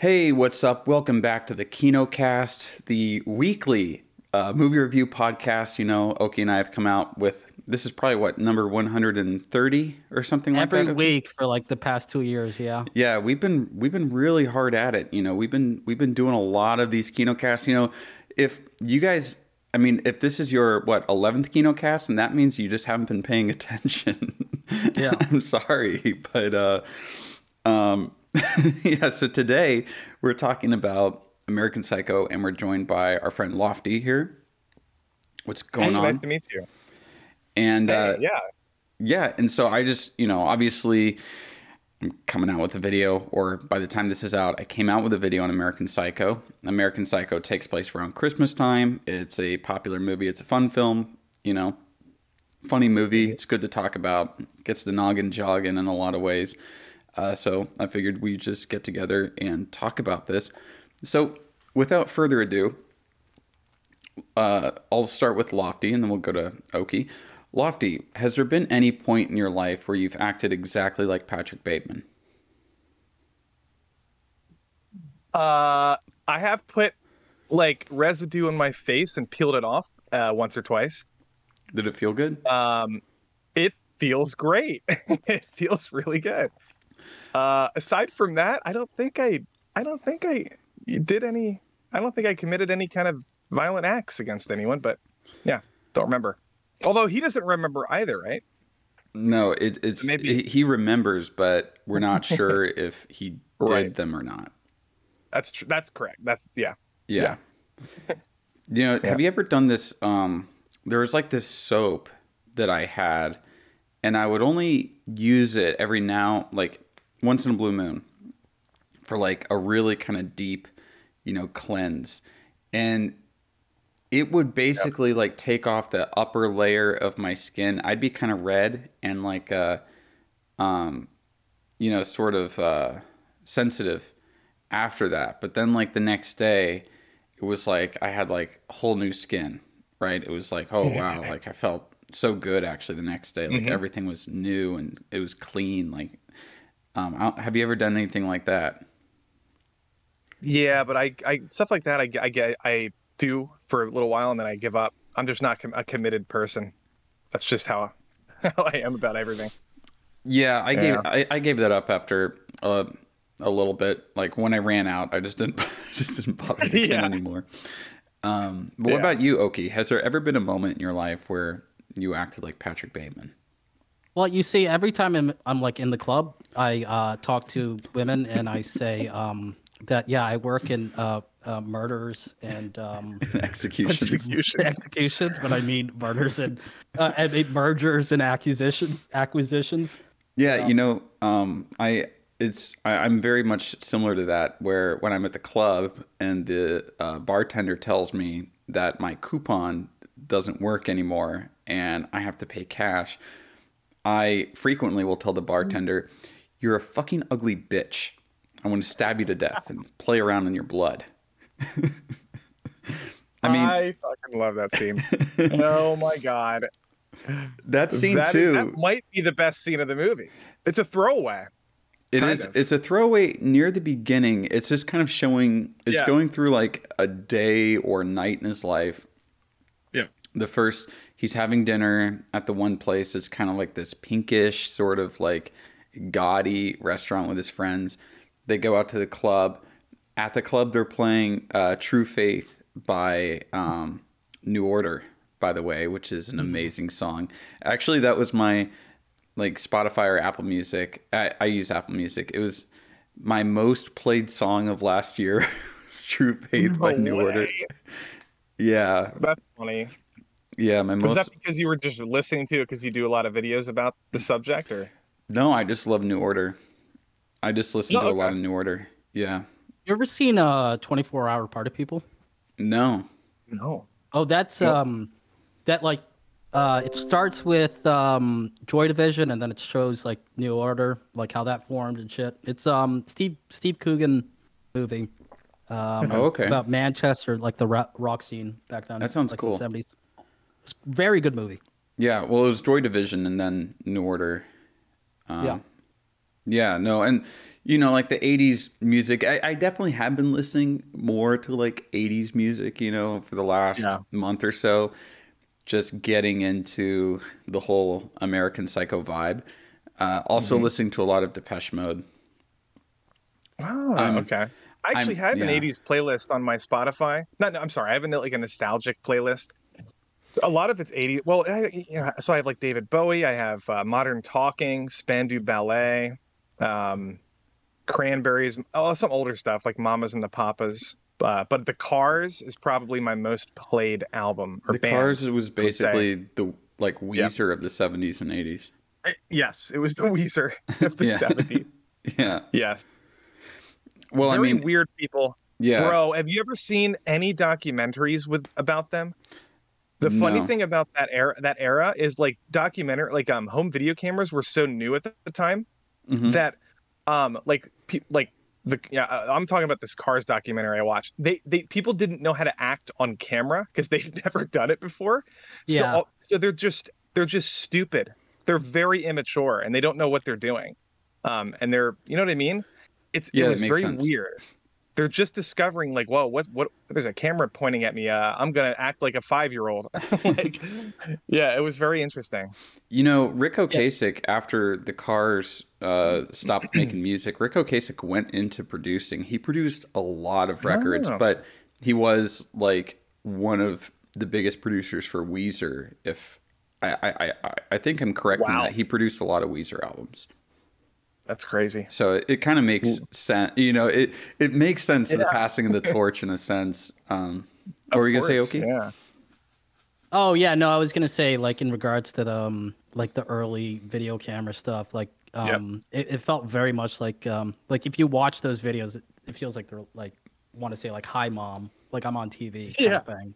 Hey, what's up? Welcome back to the KinoKast, the weekly uh, movie review podcast. You know, Oki and I have come out with this is probably what number 130 or something like Every that. Oki? week for like the past two years, yeah. Yeah, we've been we've been really hard at it. You know, we've been we've been doing a lot of these KinoKasts. You know, if you guys, I mean, if this is your what 11th KinoKast, and that means you just haven't been paying attention. Yeah. I'm sorry, but uh, um, yeah. So today we're talking about American Psycho, and we're joined by our friend Lofti here. What's going Hey, on? Nice to meet you. and Hey, uh, yeah. yeah, and so I just, you know, obviously I'm coming out with a video, or by the time this is out, I came out with a video on American Psycho. American Psycho takes place around Christmas time. It's a popular movie, it's a fun film, you know, funny movie. It's good to talk about, gets the noggin jogging in a lot of ways. Uh, so I figured we just get together and talk about this. So without further ado, uh, I'll start with Lofti and then we'll go to Oki. Lofti, has there been any point in your life where you've acted exactly like Patrick Bateman? Uh, I have put like residue on my face and peeled it off uh, once or twice. Did it feel good? Um, it feels great. it feels really good. Uh, aside from that, I don't think I, I don't think I did any. I don't think I committed any kind of violent acts against anyone. But yeah, don't remember. Although he doesn't remember either, right? No, it, it's Maybe- he- remembers, but we're not sure if he did Right. them or not. That's tr- that's correct. That's yeah. Yeah. you know, have you ever done this? Um, there was like this soap that I had, and I would only use it every now, like once in a blue moon, for like a really kind of deep, you know, cleanse, and it would basically like take off the upper layer of my skin. I'd be kind of red and like, uh, um, you know, sort of uh, sensitive after that. But then like the next day, it was like I had like whole new skin, right? It was like, oh wow, like I felt so good actually the next day. Like everything was new and it was clean. Like, um, have you ever done anything like that? Yeah, but I, I stuff like that. I, I get, I do for a little while, and then I give up. I'm just not com- a committed person. That's just how, how I am about everything. Yeah, I gave Yeah. I, I gave that up after uh, a little bit. Like when I ran out, I just didn't just didn't bother to Yeah. anymore. Um, but what about you, Oki? Has there ever been a moment in your life where you acted like Patrick Bateman? Well, you see, every time I'm, I'm like in the club, I uh, talk to women and I say um, that, yeah, I work in uh, uh, murders and um, Executions. Execution. executions, but I mean murders and uh, I mean mergers and acquisitions. Acquisitions. Yeah, you know, um, I it's I, I'm very much similar to that. Where when I'm at the club and the uh, bartender tells me that my coupon doesn't work anymore and I have to pay cash, I frequently will tell the mm-hmm. bartender, "You're a fucking ugly bitch. I want to stab you to death and play around in your blood." I mean, I fucking love that scene. oh my god, that scene That is- too. that might be the best scene of the movie. It's a throwaway. It is. Of. It's a throwaway near the beginning. It's just kind of showing. It's Yeah. going through like a day or night in his life. Yeah. The first, he's having dinner at the one place. It's kind of like this pinkish sort of like gaudy restaurant with his friends. They go out to the club. At the club, they're playing uh, "True Faith" by um, New Order. By the way, which is an amazing song. Actually, that was my like Spotify or Apple Music. I, I use Apple Music. It was my most played song of last year. was True Faith by No New Order. Yeah, That's funny. Yeah. My most. Was that because you were just listening to it because you do a lot of videos about the subject, or no. I just love New Order. I just listen Oh, to a lot of New Order. Yeah. You ever seen uh 24 Hour Party People? No. no? Oh, that's Nope. um, that like, uh, it starts with um Joy Division and then it shows like New Order, like how that formed and shit. It's um Steve Steve Coogan movie. Um, Oh, okay. About Manchester, like the rock, rock scene back then. That sounds like cool. The 70s. It's a very good movie. Yeah. Well, it was Joy Division and then New Order. Um, Yeah. Yeah. No. And you know, like the '80s music. I, I definitely have been listening more to like '80s music, you know, for the last Yeah. month or so. Just getting into the whole American Psycho vibe. Uh, also Mm-hmm. listening to a lot of Depeche Mode. Oh, I'm- okay. I actually I'm- have an yeah. 80s playlist on my Spotify. Not, no, I'm sorry. I have a, like a nostalgic playlist. A lot of it's 80s. Well, I, yeah, so I have like David Bowie. I have uh, Modern Talking, Spandau Ballet, um, Cranberries. Oh, some older stuff like Mamas and the Papas. Uh, but the Cars is probably my most played album or the band. Cars was basically the like Weezer of the '70s and '80s. Uh, Yes, it was the Weezer of the Yeah. 70s. Yeah. Yes. Well, Very I mean, weird people. yeah. Bro, have you ever seen any documentaries with about them? The funny No. thing about that era that era is like documentary like um home video cameras were so new at the, the time Mhm. that um like pe- like the yeah uh, I'm talking about this Cars documentary I watched. They they people didn't know how to act on camera because they've never done it before. So, Yeah. all- so they're just they're just stupid. They're very immature and they don't know what they're doing. Um and they're you know what I mean? It's Yeah, it it was makes very sense. weird. They're just discovering like, whoa, what what there's a camera pointing at me. Uh I'm gonna act like a five year old. like yeah, it was very interesting. You know, Ric Ocasek, after the Cars uh, stopped making music, Ric Ocasek went into producing. He produced a lot of records, Oh. but he was like one of the biggest producers for Weezer. If I, I, I, I think I'm correct in that he produced a lot of Weezer albums. That's crazy. So it, it kind of makes sense. You know, it it makes sense the passing of the torch in a sense. Um, Of what were you gonna say, course, Oki? Yeah. Oh yeah, no, I was gonna say like in regards to the um, like the early video camera stuff, like Yep. um, it, it felt very much like um, like if you watch those videos, it, it feels like they're like want to say like hi mom, like I'm on TV kind Yeah. of thing.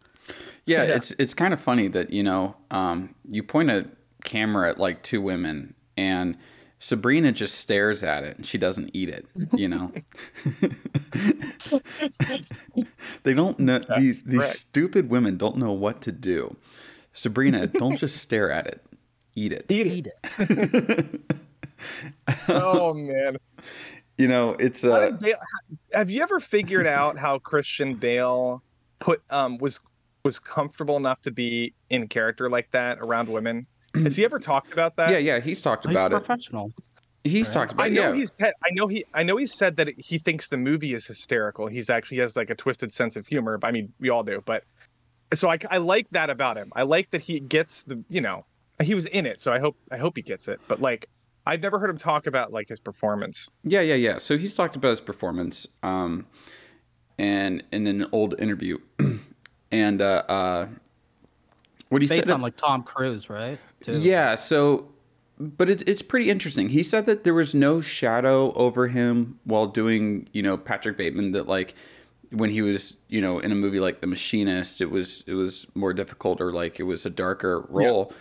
Yeah, Yeah. it's it's kind of funny that you know um, you point a camera at like two women and Sabrina just stares at it and she doesn't eat it. You know, they don't know these these correct. stupid women don't know what to do. Sabrina, don't just stare at it, eat it. Eat Eat it. it. Oh man. You know, it's uh, Bale- have you ever figured out how Christian Bale put um was was comfortable enough to be in character like that around women? Has he ever talked about that? yeah, yeah. He's talked He's about it. professional. He's Right. talked about I know Yeah, he's I know he I know he said that he thinks the movie is hysterical. He's actually he has like a twisted sense of humor. I mean, we all do, but so I, I like that about him. I like that he gets the you know he was in it, so I hope I hope he gets it. But like I've never heard him talk about like his performance. Yeah, yeah, yeah. So he's talked about his performance, um, and in an old interview, and uh, uh, what he Based said. on like Tom Cruise, right? Too. yeah. So, but it's it's pretty interesting. He said that there was no shadow over him while doing, you know, Patrick Bateman. That like when he was, you know, in a movie like The Machinist, it was it was more difficult or like it was a darker role.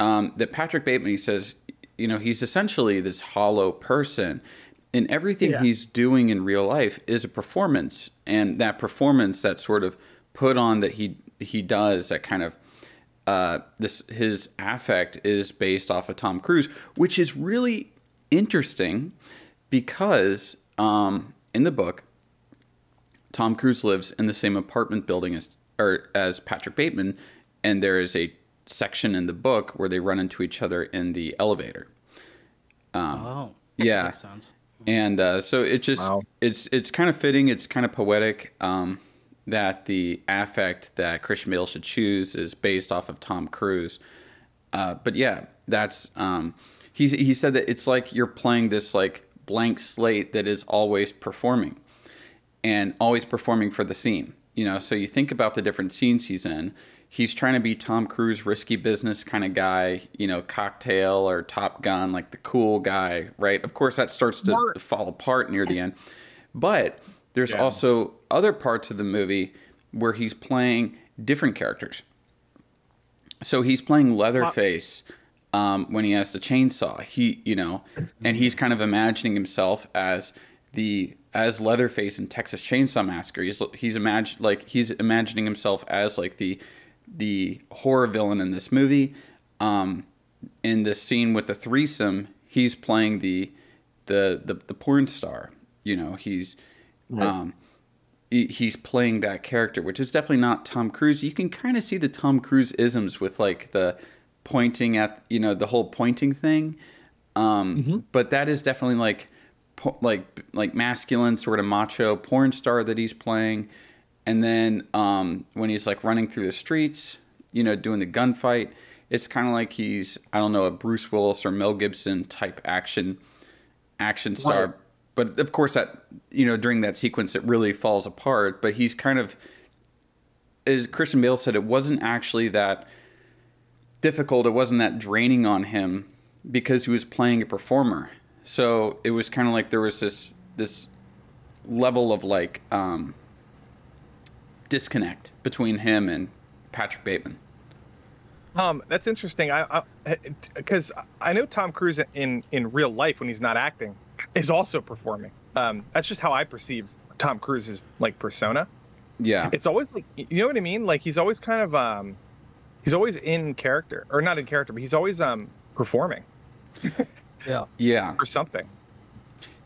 Um, that Patrick Bateman, he says, you know, he's essentially this hollow person. And everything Yeah. he's doing in real life is a performance, and that performance, that sort of put on that he he does, that kind of uh, this his affect is based off of Tom Cruise, which is really interesting because um, in the book, Tom Cruise lives in the same apartment building as or as Patrick Bateman, and there is a section in the book where they run into each other in the elevator. Oh. Yeah. Makes sense. and uh, so it just Wow. it's it's kind of fitting it's kind of poetic um, that the affect that christian bale should choose is based off of tom cruise uh, but yeah that's um, he's, he said that it's like you're playing this like blank slate that is always performing and always performing for the scene. You know, so you think about the different scenes he's in. He's trying to be Tom Cruise, risky business kind of guy, you know, cocktail or Top Gun, like the cool guy, right? Of course, that starts to Smart. fall apart near the end. But there's Yeah. also other parts of the movie where he's playing different characters. So he's playing Leatherface um, when he has the chainsaw. He, you know, and he's kind of imagining himself as the as Leatherface in Texas Chainsaw Massacre. He's he's imagine like he's imagining himself as like the the horror villain in this movie. Um, in this scene with the threesome, he's playing the the the, the porn star. You know, he's um, he's playing that character, which is definitely not Tom Cruise. You can kind of see the Tom Cruise isms with like the pointing at you know the whole pointing thing. Um, But that is definitely like like like masculine sort of macho porn star that he's playing. And then um, when he's like running through the streets, you know, doing the gunfight, it's kind of like he's I don't know a Bruce Willis or Mel Gibson type action action star. But of course, that you know during that sequence it really falls apart. But he's kind of, as Christian Bale said, it wasn't actually that difficult. It wasn't that draining on him because he was playing a performer. So it was kind of like there was this this level of like um, disconnect between him and Patrick Bateman. Um, that's interesting. I because I, know Tom Cruise in in real life when he's not acting is also performing. Um, that's just how I perceive Tom Cruise's like persona. Yeah, It's always like you know what I mean. Like he's always kind of um, he's always in character or not in character, but he's always um performing Yeah. yeah. or something.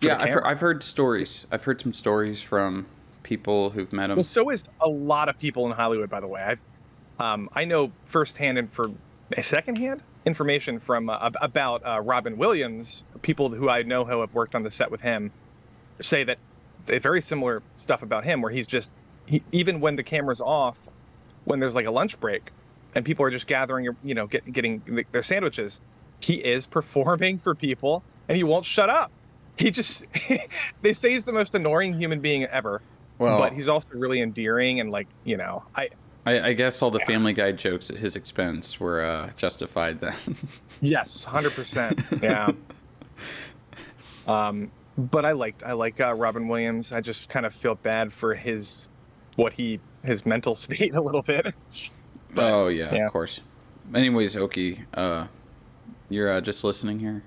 for Yeah, I've heard. I've heard stories. I've heard some stories from people who've met him. Well, so is a lot of people in Hollywood, by the way. I've, um, I know firsthand and for secondhand information from uh, about uh, Robin Williams. People who I know who have worked on the set with him say that they very similar stuff about him, where he's just he, even when the camera's off, when there's like a lunch break, and people are just gathering, you know, get, getting their sandwiches, he is performing for people, and he won't shut up. He just they say he's the most annoying human being ever well, but he's also really endearing and like you know i I, I guess all the Family Guy jokes at his expense were uh, justified then. yes 100% yeah um but i liked i like uh, robin williams i just kind of feel bad for his what he his mental state a little bit But, oh yeah, yeah. of course. Anyways, Oki, uh, you're uh, just listening here.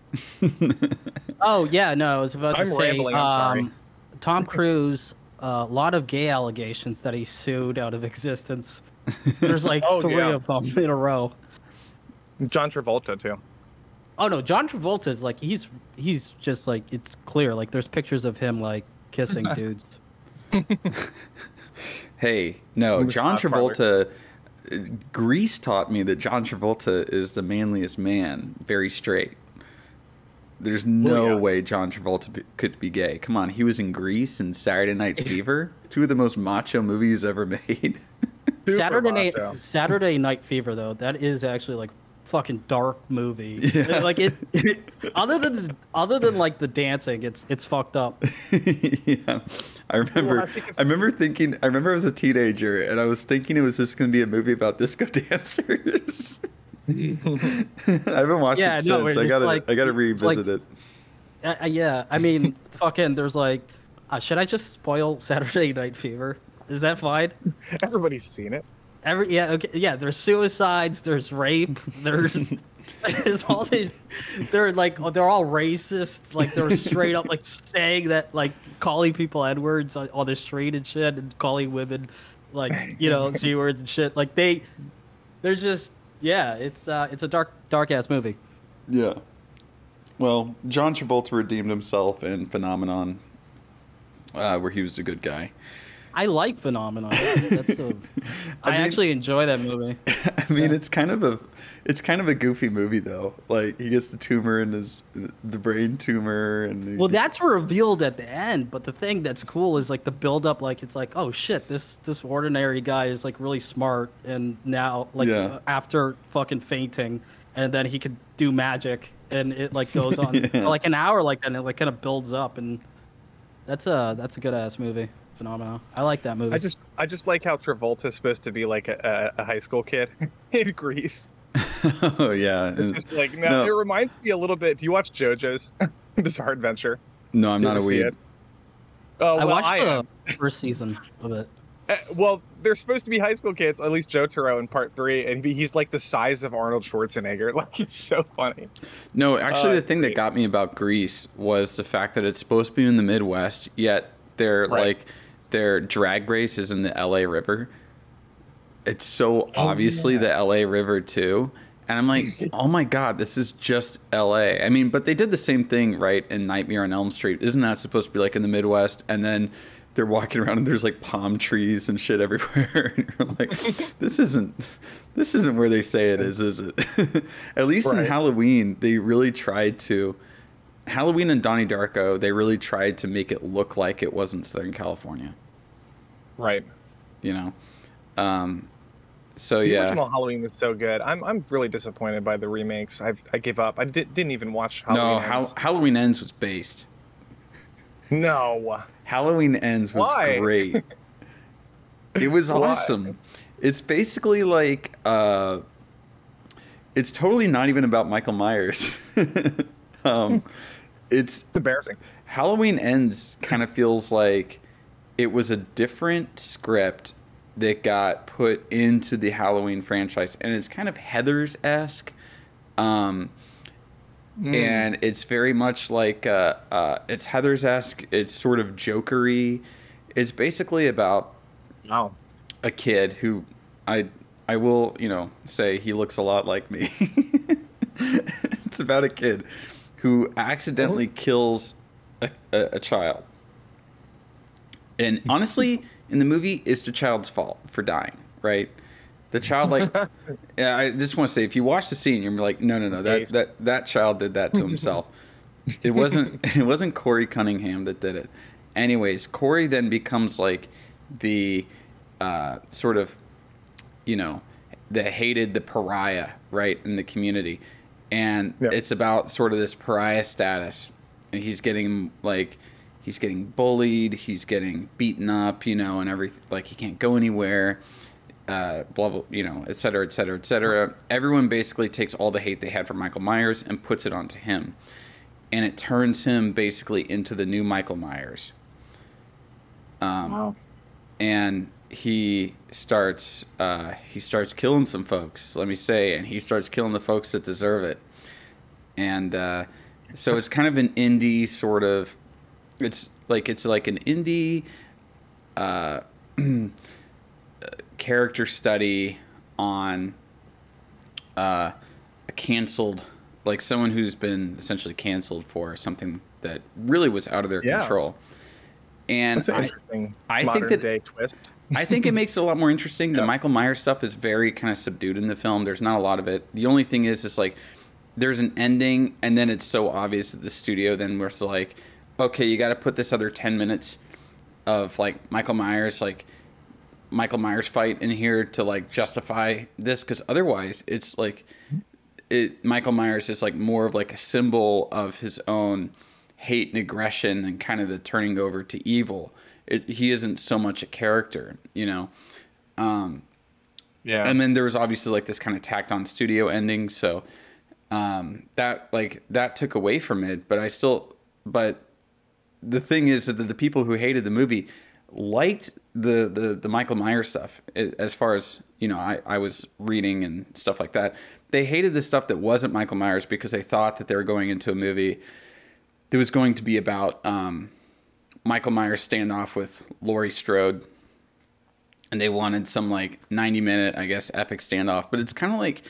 Oh yeah, no, I was about to I'm say. rambling, I'm sorry. um, Tom Cruise, a lot of gay allegations that he sued out of existence. There's like Oh, three yeah. of them in a row. john travolta too Oh no, John Travolta is like he's he's just like it's clear. Like there's pictures of him like kissing dudes. hey, no, John Travolta. Grease taught me that John Travolta is the manliest man, very straight. There's no yeah. way John Travolta be, could be gay. Come on, he was in Grease and Saturday Night Fever, two of the most macho movies ever made. Super Saturday Night. Saturday Night Fever though, that is actually like fucking dark movie. Yeah. Like it, other than other than like the dancing, it's it's fucked up. yeah, I remember. I I remember thinking. I remember as a teenager, and I was thinking it was just going to be a movie about disco dancers. I haven't watched Yeah, it no, since. I gotta. like- I gotta it's like- revisit it. Uh, uh, yeah, I mean, fucking. There's like, uh, should I just spoil Saturday Night Fever? Is that fine? everybody's seen it Every yeah, okay, yeah. There's suicides. There's rape. There's there's all these. They're like they're all racist. Like they're straight up like saying that like calling people n words on, on the street and shit, and calling women like you know c words and shit. Like they, they're just yeah. It's uh it's a dark dark ass movie. Yeah. Well, John Travolta redeemed himself in Phenomenon, uh, where he was a good guy. I like Phenomenon. That's, a, I, mean- actually enjoy that movie. I mean, it's kind of a, it's kind of a goofy movie though. Like he gets the tumor in his, the brain tumor, and Well, that's revealed at the end, but the thing that's cool is like the build up. Like it's like, oh shit, this this ordinary guy is like really smart, and now like Yeah. uh, after fucking fainting, and then he could do magic, and it like goes on Yeah. like an hour like that, and it like kind of builds up, and that's a that's a good ass movie. Phenomenal. I like that movie. i just i just like how travolta's supposed to be like a, a, a high school kid in grease oh yeah. and- just like no, No. it reminds me a little bit do you watch jojo's bizarre adventure no, I'm not a ever see weeb. it? oh I watched I am. the first season of it. Uh, well, they're supposed to be high school kids. At least Jotaro in part three, and he's like the size of Arnold Schwarzenegger. Like it's so funny. No, actually, Uh, the thing that got me about Grease was the fact that it's supposed to be in the Midwest, yet their Right. like their drag race is in the L.A. River. It's so Oh, obviously yeah. the L.A. River too, And I'm like, oh my god, this is just L.A. I mean, but they did the same thing, right? In Nightmare on Elm Street, isn't that supposed to be like in the Midwest? And then they're walking around and there's like palm trees and shit everywhere. and you're like, this isn't, this isn't where they say it is, is it? At least in Halloween, they really tried to. Halloween and Donnie Darko, they really tried to make it look like it wasn't Southern California. Right. You know. Um, so The yeah. original Halloween was so good. I'm I'm really disappointed by the remakes. I've I gave up. I did, didn't even watch Halloween. no, Ends. Hal- Halloween Ends was based. no. Halloween Ends was Why? great. It was awesome. It's basically like uh it's totally not even about Michael Myers. um it's It's embarrassing. Halloween Ends kind of feels like it was a different script that got put into the Halloween franchise and it's kind of Heathers esque. Um Hmm. and it's very much like uh, uh, it's Heathers esque. It's sort of jokery. It's basically about Wow. a kid who I I will you know say he looks a lot like me. it's about a kid who accidentally kills a, a, a child, and honestly, in the movie, it's the child's fault for dying. Right? The child like I just want to say if you watch the scene, you're like, no, no, no, that that that child did that to himself. it wasn't it wasn't Corey Cunningham that did it. Anyways, Corey then becomes like the uh, sort of, you know, the hated, the pariah, right, in the community, and it's about sort of this pariah status, and he's getting like. He's getting bullied. He's getting beaten up, you know, and everything. Like he can't go anywhere uh, blah blah, you know, et cetera, et cetera, et cetera. Everyone basically takes all the hate they had for Michael Myers and puts it onto him, and it turns him basically into the new Michael Myers. Um, Wow. and he starts uh, he starts killing some folks. Let me say, and he starts killing the folks that deserve it. And uh, so it's kind of an indie sort of. It's like it's like an indie. Uh, character study on uh, a canceled, like someone who's been essentially canceled for something that really was out of their Yeah. control. And That's an I, interesting I think that- day twist. I think it makes it a lot more interesting. The Michael Myers stuff is very kind of subdued in the film. There's not a lot of it. The only thing is, is like there's an ending, and then it's so obvious that the studio then was like, okay, you got to put this other ten minutes of like Michael Myers, like Michael Myers fight in here to like justify this, because otherwise it's like it. Michael Myers is like more of like a symbol of his own hate and aggression and kind of the turning over to evil. It, he isn't so much a character, you know. Um, Yeah. and then there was obviously like this kind of tacked on studio ending, so um, that like that took away from it. But I still, but the thing is that the people who hated the movie liked the the, the Michael Myers stuff. As far as you know, I, I was reading and stuff like that. They hated the stuff that wasn't Michael Myers because they thought that they were going into a movie that was going to be about um, Michael Myers standoff with Laurie Strode, and they wanted some like 90 minute, I guess, epic standoff. But it's kind of like,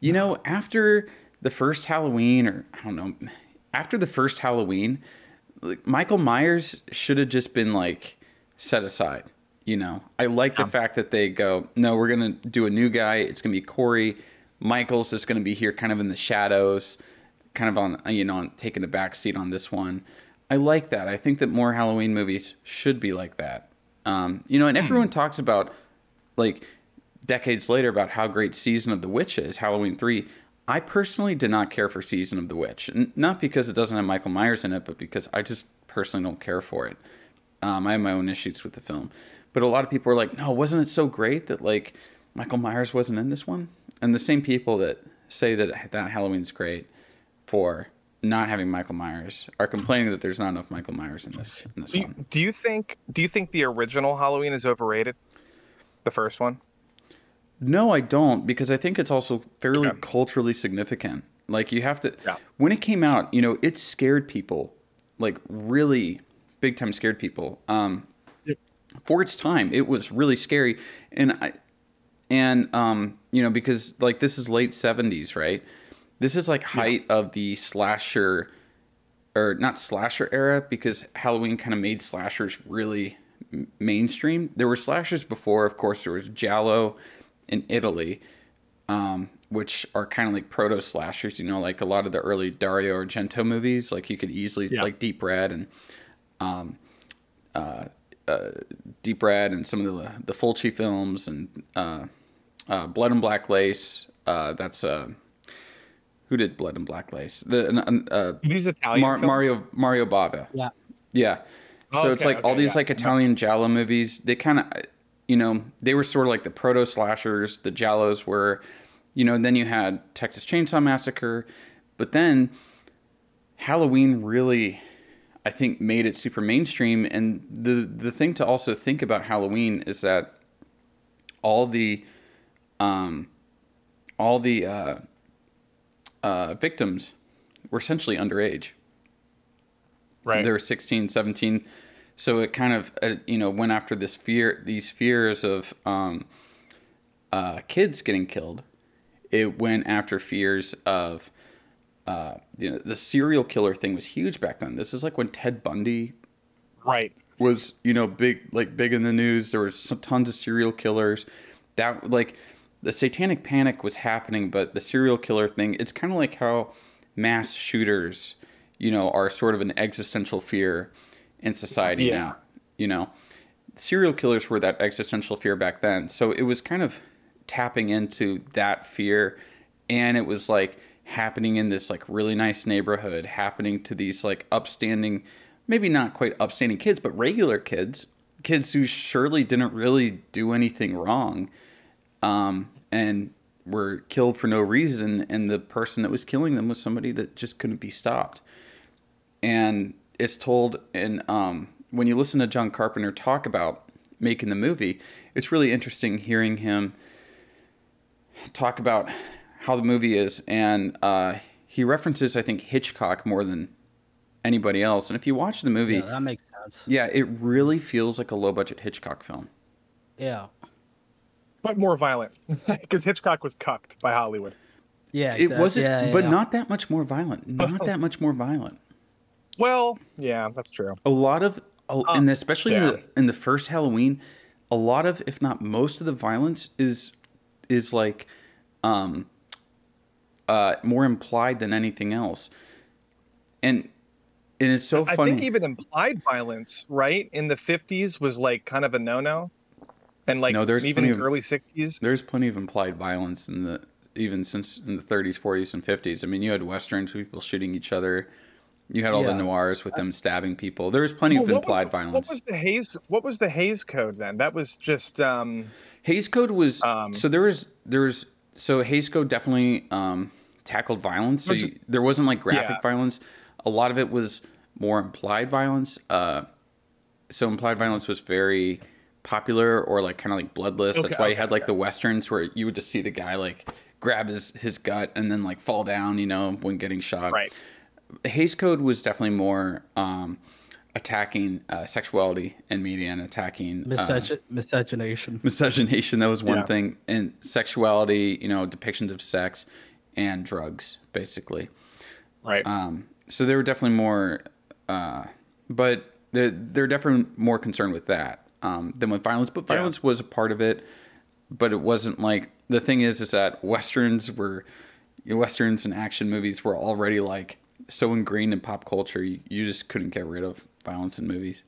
you know, after the first Halloween, or I don't know, after the first Halloween, like Michael Myers should have just been like set aside. You know, I like the fact that they go, no, we're gonna do a new guy. It's gonna be Corey. Michael's just gonna be here, kind of in the shadows, kind of on, you know, on, taking a back seat on this one. I like that. I think that more Halloween movies should be like that. Um, you know, and everyone talks about like decades later about how great Season of the Witch is, Halloween 3. I personally did not care for Season of the Witch. N- not because it doesn't have Michael Myers in it, but because I just personally don't care for it. Um, I have my own issues with the film. But a lot of people are like, no, wasn't it so great that like Michael Myers wasn't in this one? And the same people that say that that Halloween's great for not having Michael Myers are complaining that there's not enough Michael Myers in this in this do, you, one. do you think do you think the original Halloween is overrated? The first one? No, I don't because I think it's also fairly Okay. culturally significant. Like you have to Yeah. when it came out, you know, it scared people. Like really big time scared people. Um Yep. for its time, it was really scary and I and um, you know, because like this is late '70s, right? This is like height of the slasher, or not slasher era, because Halloween kind of made slashers really mainstream. There were slashers before, of course. There was Giallo in Italy, um, which are kind of like proto slashers. You know, like a lot of the early Dario Argento movies. Like you could easily Yeah. like Deep Red and um uh Deep Red and some of the the Fulci films and uh, uh, Blood and Black Lace. Uh, that's uh, who did Blood and Black Lace? The uh, These Italian Mar- Mario Mario Bava. Yeah. Yeah. So it's Okay, like all these yeah. like Italian Giallo movies. They kind of, you know, they were sort of like the proto slashers. The Giallos were, you know. Then you had Texas Chainsaw Massacre, but then Halloween really, I think, made it super mainstream. And the the thing to also think about Halloween is that all the, um, all the uh, uh, victims were essentially underage right? they were 16 17 so it kind of uh, you know went after this fear these fears of um, uh, kids getting killed. It went after fears of uh, you know the serial killer thing was huge back then. This is like when ted bundy right. was you know big like big in the news. There was some, tons of serial killers. That like the satanic panic was happening but the serial killer thing it's kind of like how mass shooters you know are sort of an existential fear in society Yeah. now you know? Serial killers were that existential fear back then. So it was kind of tapping into that fear and it was like happening in this like really nice neighborhood happening to these like upstanding maybe not quite upstanding kids but regular kids kids who surely didn't really do anything wrong um, and were killed for no reason and the person that was killing them was somebody that just couldn't be stopped. And it's told in um, when you listen to John Carpenter talk about making the movie, it's really interesting hearing him talk about how the movie is, and uh, he references I think Hitchcock more than anybody else. And if you watch the movie, Yeah, yeah, that makes sense. Yeah, it really feels like a low budget Hitchcock film. Yeah. But more violent because Hitchcock was cucked by Hollywood. Yeah. It wasn't, yeah, yeah, but yeah. not that much more violent. Not that much more violent. Well, yeah, that's true. a lot of a- and especially in the in the first Halloween, a lot of if not most of the violence is is like um uh more implied than anything else. And and it's so funny. I think even implied violence, right, in the 50s was like kind of a no-no. And like No, there's even plenty in of- early 60s. There's plenty of implied violence in the even since in the 30s, 40s, and 50s. I mean, you had westerns people shooting each other. You had all the noirs with them stabbing people. There was plenty Well, of implied the- violence. What was the Hays what was the Hays code then? That was just um Hays Code was Um, so there was there was so Hays Code definitely um, tackled violence. So you, there wasn't like graphic Yeah. violence. A lot of it was more implied violence. Uh, so implied violence was very popular or like kind of like bloodless. That's Okay, why you had like okay. the westerns where you would just see the guy like grab his his gut and then like fall down. You know when getting shot. right. Hays Code was definitely more um, attacking uh, sexuality in media and attacking uh, miscegenation. miscegenation that was one Yeah. thing and sexuality you know depictions of sex and drugs basically Right. um, so they were definitely more uh, but they're, they're definitely more concerned with that um, than with violence but Yeah. violence was a part of it but it wasn't like the thing is is that westerns were westerns and action movies were already like so ingrained in pop culture you, you just couldn't get rid of violence in movies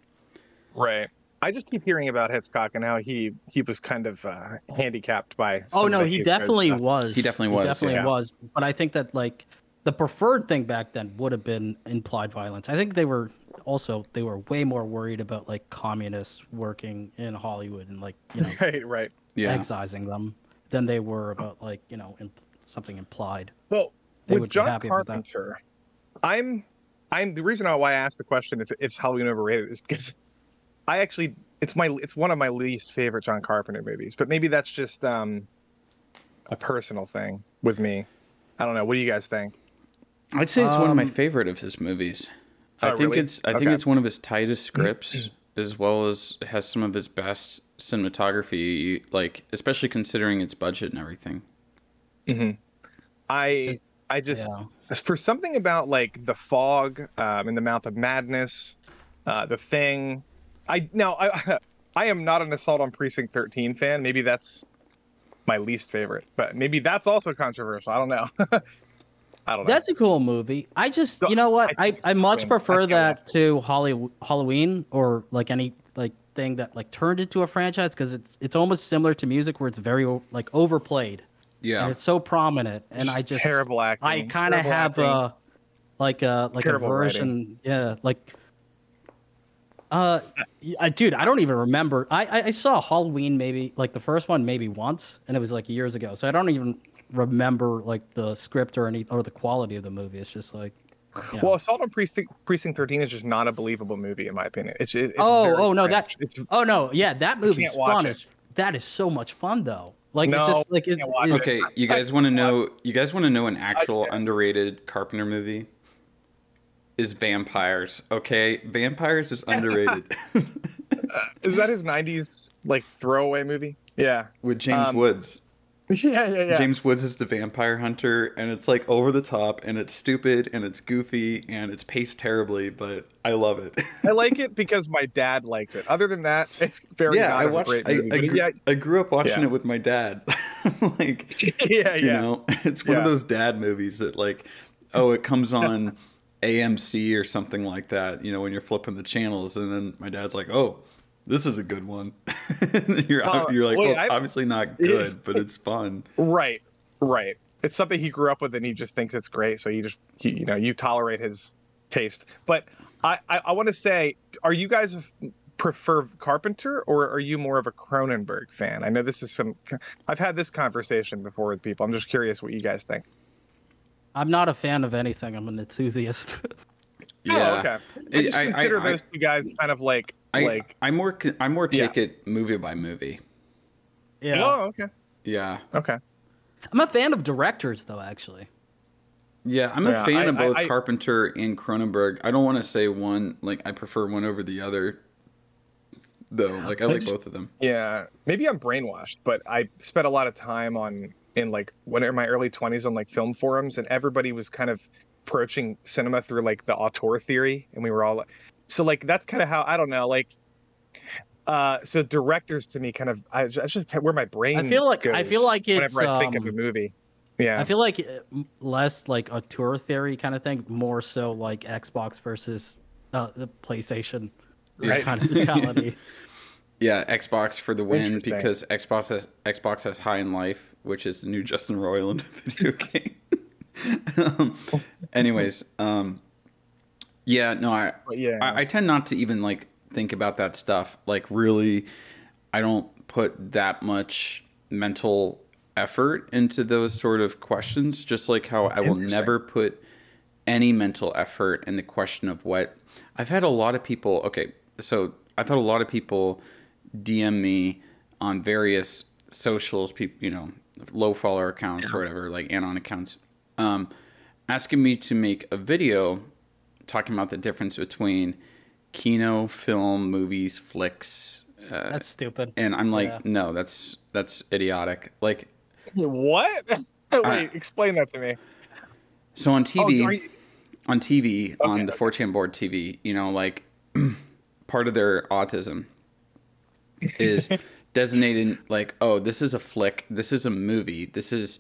Right. I just keep hearing about Hitchcock and how he he was kind of uh, handicapped by. Oh no, he definitely stuff. was. He definitely was, definitely yeah. was. But I think that like the preferred thing back then would have been implied violence. I think they were also they were way more worried about like communists working in Hollywood and like you know Right. Right. yeah excising them than they were about like you know imp- something implied. Well, They would with be John happy about that. Carpenter, I'm I'm the reason why I asked the question if if Halloween overrated is because I actually it's my it's one of my least favorite John Carpenter movies, but maybe that's just um a personal thing with me. I don't know. What do you guys think? I'd say it's one of my Um, favorite of his movies. I Oh, think really? it's I think it's one of his tightest scripts. as well as has some of his best cinematography, like especially considering its budget and everything. I Just- I just yeah. For something about like the fog um, in the mouth of madness, uh, the thing. I now I I am not an Assault on Precinct 13 fan. Maybe that's my least favorite, but maybe that's also controversial. I don't know. I don't know. That's a cool movie. I just, So, you know what? I I, I, much. Prefer that to Holly, Halloween or like any like thing that like turned into a franchise because it's it's almost similar to music where it's very like overplayed Yeah. and it's so prominent. And Just I just terrible acting. I kind of terrible have acting. a like a like Terrible a version, yeah, like. Uh, I, dude, I don't even remember. I, I I saw Halloween maybe like the first one maybe once, and it was like years ago. So I don't even remember like the script or any or the quality of the movie. It's just like, you know. Well, Assault on Precinct Precinct 13 is just not a believable movie in my opinion. It's, it- it's oh oh no strange. that it's oh no yeah that movie's can't fun. It. That is so much fun though. Like it's just like it's, it's- Okay, you guys want to know? You guys want to know an actual underrated Carpenter movie? Is Vampires? Okay, Vampires is underrated is that his 90s like throwaway movie? Yeah. with James Um, Woods. Yeah, yeah, yeah. James Woods is the vampire hunter, and it's like over the top, and it's stupid, and it's goofy, and it's paced terribly, but I love it. I like it because my dad liked it. Other than that, it's very yeah, I watched. I, movie. I, grew, yeah, I grew up watching Yeah. it with my dad. like, yeah, you know, it's one of those dad movies that like, oh, it comes on AMC or something like that. You know, when you're flipping the channels, and then my dad's like, oh. This is a good one. you're, Uh, you're like, wait, well, it's I- obviously not good, but it's fun. Right, right. It's something he grew up with, and he just thinks it's great. So you just, he, you know, you tolerate his taste. But I, I, I want to say, are you guys prefer Carpenter, or are you more of a Cronenberg fan? I know this is some. I've had this conversation before with people. I'm just curious what you guys think. I'm not a fan of anything. I'm an enthusiast. Yeah. Oh, okay. I just I- I- consider I- those two guys kind of like, I, like. I more c- I more Yeah. take it movie by movie. yeah, Oh, okay, Yeah, okay. I'm a fan of directors though. Actually, yeah. I'm Yeah, a fan I- of both I- I- Carpenter and Cronenberg. I don't want to say one like I prefer one over the other, though. Like I I like just- both of them. Yeah, maybe I'm brainwashed, but I spent a lot of time on in like when in my early 20s on like film forums, and everybody was kind of approaching cinema through like the auteur theory, and we were all so like that's kind of how I don't know like. Uh, so directors to me kind of I, I just where my brain. I feel like- I feel like it's, whenever I think of a um, movie. Yeah, I feel like uh, less like auteur theory kind of thing, more so like Xbox versus uh, the PlayStation Right. kind of mentality. Yeah, Xbox for the win because Xbox has Xbox has High on Life, which is the new Justin Roiland video game. um, anyways, um, yeah, no, I, But yeah. I I tend not to even like think about that stuff. Like really, I don't put that much mental effort into those sort of questions. Just like how I will never put any mental effort in the question of what I've had a lot of people. Okay, so I've had a lot of people DM me on various socials, people, you know, low follower accounts or whatever, like anon accounts, um, asking me to make a video talking about the difference between kino, film, movies, flicks. Uh, That's stupid. and I'm like, Yeah. no, that's that's idiotic. Like, what? Wait, explain that to me. so on Oh, TV, are you- on TV, on Okay, the 4chan board TV, you know, like part of their autism is designating like, oh, this is a flick, this is a movie, this is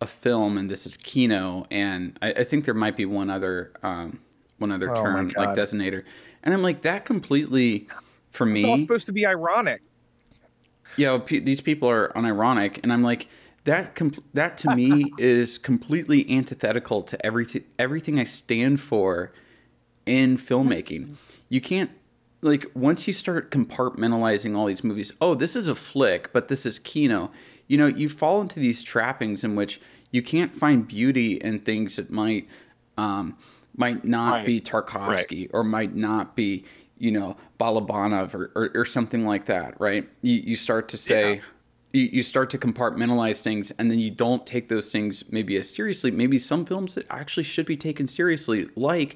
a film, and this is kino, and I, I think there might be one other um, one other Oh term like designator, and I'm like that completely for It's all me. supposed to be ironic. Yeah, pe- these people are unironic, and I'm like that. Com- that to me is completely antithetical to everything. Everything I stand for in filmmaking. You can't like once you start compartmentalizing all these movies. Oh, this is a flick, but this is kino. You know, you fall into these trappings in which you can't find beauty in things that might um, might not Right. be Tarkovsky or might not be you know Balabanov or, or, or something like that, right? You, you start to say. You, you start to compartmentalize things and then you don't take those things maybe as seriously maybe some films that actually should be taken seriously like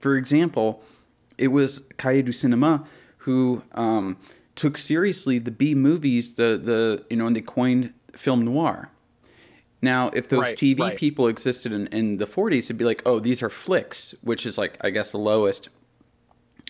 for example it was Cahiers du Cinema who um, took seriously the B movies, the the you know, and they coined film noir. Now, if those Right, TV right. people existed in, in the 40s, it'd be like, oh, these are flicks, which is like, I guess, the lowest.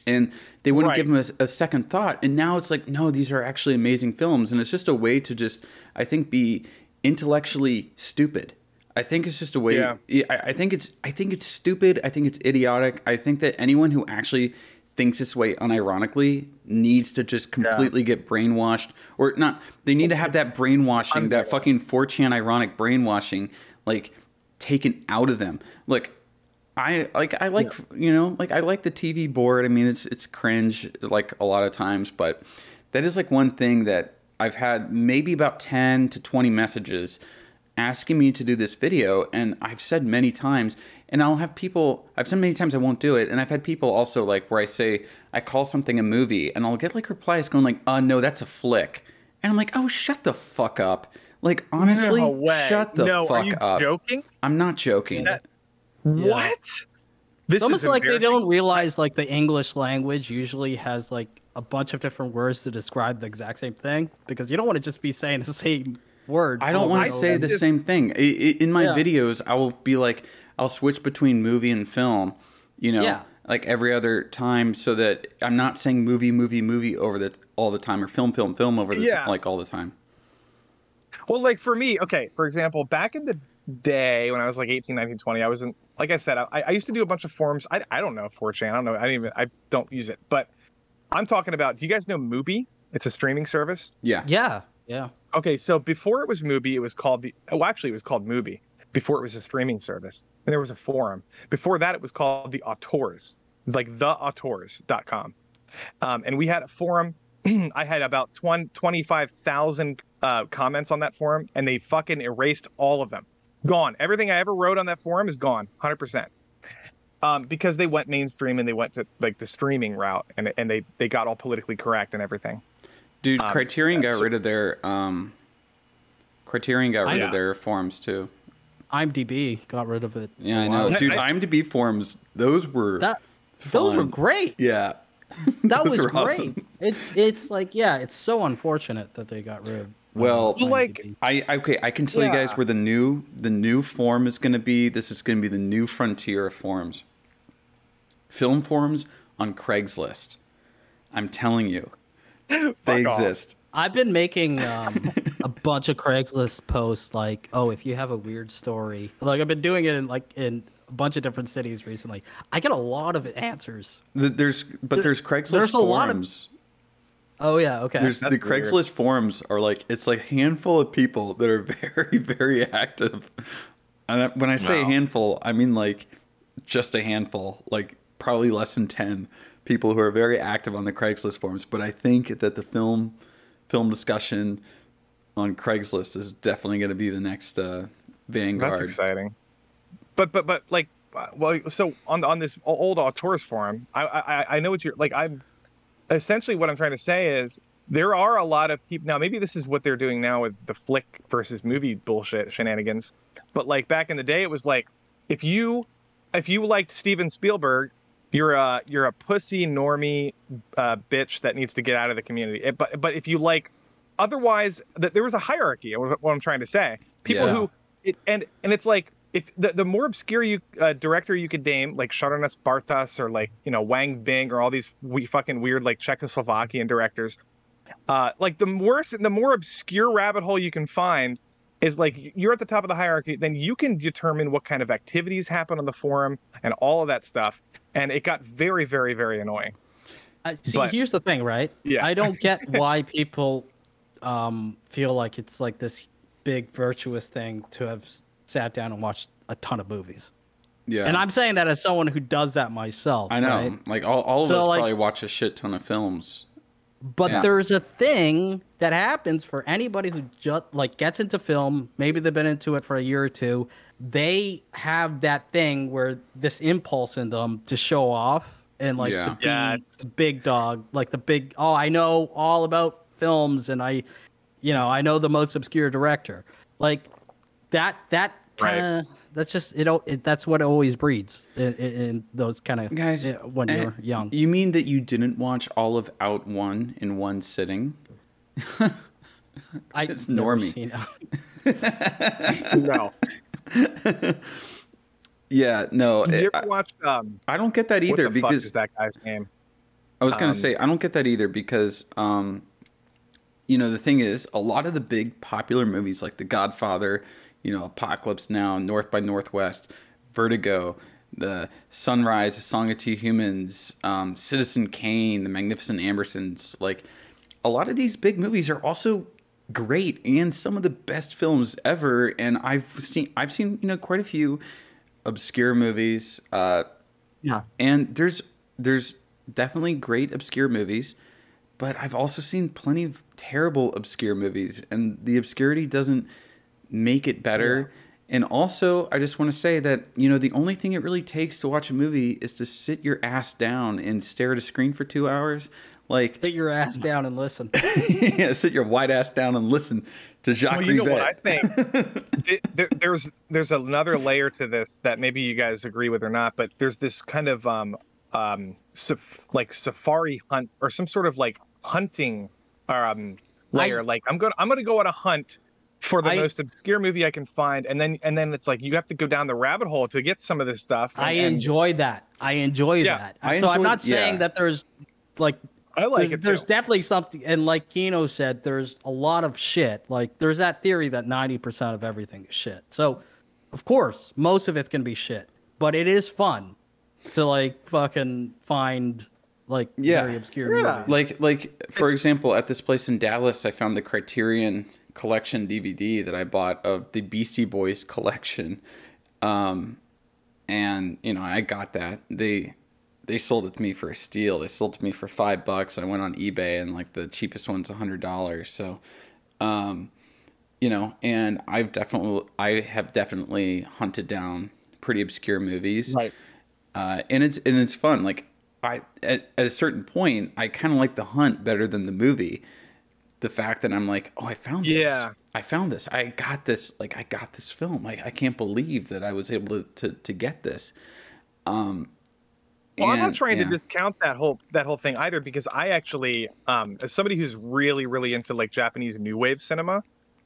And they wouldn't Right. give them a, a second thought. And now it's like, no, these are actually amazing films. And it's just a way to just, I think, be intellectually stupid. I think it's just a way. Yeah. I, I think it's. I think it's stupid. I think it's idiotic. I think that anyone who actually thinks this way unironically needs to just completely get brainwashed, or not. They need to have that brainwashing, that fucking 4chan ironic brainwashing, like taken out of them. Like I like I like you know like I like the TV board. I mean it's it's cringe like a lot of times, but that is like one thing that I've had maybe about 10 to 20 messages asking me to do this video and I've said many times and I'll have people I've said many times I won't do it and I've had people also like where I say I call something a movie and I'll get like replies going like uh no that's a flick. And I'm like oh shut the fuck up. Like honestly no shut the no, fuck are you up. joking? I'm not joking. That- What? This It's almost is like they don't realize like the English language usually has like a bunch of different words to describe the exact same thing because you don't want to just be saying the same word. I don't want to oh, say the just- same thing. I- I- In my Yeah. videos, I will be like, I'll switch between movie and film, you know, Yeah. like every other time, so that I'm not saying movie, movie, movie over the all the time, or film, film, film over the Yeah. like all the time. Well, like for me, okay, for example, back in the day when I was like 18, 19, 20, I was in, like I said, I, I used to do a bunch of forums. I, I don't know 4chan. I don't know. I didn't even, I don't use it. But I'm talking about, do you guys know Mubi? It's a streaming service. Yeah, Yeah, yeah. Okay, so before it was Mubi, it was called the, oh, actually, it was called Mubi before it was a streaming service. And there was a forum. Before that, it was called the Auteurs, like theauteurs.com. Um, and we had a forum. I had about 20, 25,000 uh, comments on that forum, and they fucking erased all of them. Gone. Everything I ever wrote on that forum is gone, 100%. Um, because they went mainstream and they went to like the streaming route, and and they they got all politically correct and everything. Dude. Um, Criterion got rid of their um, Criterion got rid Yeah. of their forums too. IMDb got rid of it. Yeah, I know, dude. I- IMDb forms; those were That those were great. Yeah, That Those was were great. awesome. It's it's like yeah, it's so unfortunate that they got rid of. Well, uh, like, IMDb. I okay, I can tell you guys where the new the new form is going to be. This is going to be the new frontier of forums. Film forums on Craigslist. I'm telling you, they Fuck off. exist. I've been making um, a bunch of Craigslist posts like, oh, if you have a weird story, like I've been doing it in like in a bunch of different cities recently. I get a lot of answers. Th- There's but there's Craigslist there's a lot of- forums. Oh yeah, okay. There's That's the weird. Craigslist forums are like it's like a handful of people that are very very active. And when I say Wow. handful, I mean like just a handful, like probably less than 10 people who are very active on the Craigslist forums, but I think that the film film discussion on Craigslist is definitely going to be the next uh vanguard. That's exciting. But but but like, uh, well, so on on this old auteurs forum, I I I know what you're like. I'm essentially what I'm trying to say is there are a lot of people now. Maybe this is what they're doing now with the flick versus movie bullshit shenanigans. But like back in the day, it was like if you if you liked Steven Spielberg. You're a you're a pussy normie uh, bitch that needs to get out of the community. It- but but if you like, otherwise, th- there was a hierarchy. of What I'm trying to say, people Yeah. who it, and and it's like if the, the more obscure you uh, director you could name like Šarūnas Bartas or like you know Wang Bing or all these we fucking weird like Czechoslovakian directors, uh, like the worse the more obscure rabbit hole you can find is like you're at the top of the hierarchy. Then you can determine what kind of activities happen on the forum and all of that stuff. And it got very very very annoying. I, see, but- here's the thing, right? Yeah. I don't get why people um, feel like it's like this big virtuous thing to have sat down and watched a ton of movies. Yeah. And I'm saying that as someone who does that myself. I know. right? Like all, all of So, us like- probably watch a shit ton of films. But Yeah. there's a thing that happens for anybody who just like gets into film. Maybe they've been into it for a year or two. They have that thing where this impulse in them to show off and like Yeah. to be Yeah, big dog, like the big. Oh, I know all about films, and I, you know, I know the most obscure director. Like that. That kind of that's just it, al- it that's what it always breeds in, in, in those kind of Guys, when eh, you're young. You mean that you didn't watch all of Out One in one sitting? I it's never normie. seen- no. Yeah, no, You ever I, watched um? I don't get that What either the fuck because is that guy's name? I was gonna Um, say I don't get that either because um, you know the thing is a lot of the big popular movies like The Godfather, you know Apocalypse Now, North by Northwest, Vertigo, The Sunrise, A Song of Two Humans, um, Citizen Kane, The Magnificent Ambersons, like a lot of these big movies are also great and some of the best films ever. And I've seen I've seen you know quite a few obscure movies. Uh, yeah. and there's there's definitely great obscure movies but i've also seen plenty of terrible obscure movies and the obscurity doesn't make it better and also i just want to say that you know the only thing it really takes to watch a movie is to sit your ass down and stare at a screen for two hours like Sit your ass down and listen. yeah, sit your white ass down and listen to Jacques Well, you know what I think? There, there's there's another layer to this that maybe you guys agree with or not, but there's this kind of um um saf- like safari hunt or some sort of like hunting um layer. I- like I'm gonna I'm gonna go on a hunt for the I- most obscure movie I can find, and then and then it's like you have to go down the rabbit hole to get some of this stuff. I and- and enjoy that. I enjoy Yeah, that. I so I'm not saying yeah. that there's like I like there's, it. there's too. definitely something and like Kino said, there's a lot of shit. Like there's that theory that 90% of everything is shit. So of course, most of it's gonna be shit. But it is fun to like fucking find like Yeah. very obscure Yeah. movies. Like like for example, at this place in Dallas, I found the Criterion collection DVD that I bought of the Beastie Boys collection. Um and you know, I got that. They they sold it to me for a steal. They sold it to me for 5 bucks. I went on eBay and like the cheapest one's a $100. So um you know, and I've definitely I have definitely hunted down pretty obscure movies right. uh, and it's and it's fun. Like I at, at a certain point, I kind of like the hunt better than the movie. The fact that I'm like, oh, I found this. Yeah. I found this. I got this. Like I got this film. I, I can't believe that I was able to to, to get this. Um, Well, I'm not trying yeah. to discount that whole that whole thing either because I actually, um, as somebody who's really really into like Japanese new wave cinema,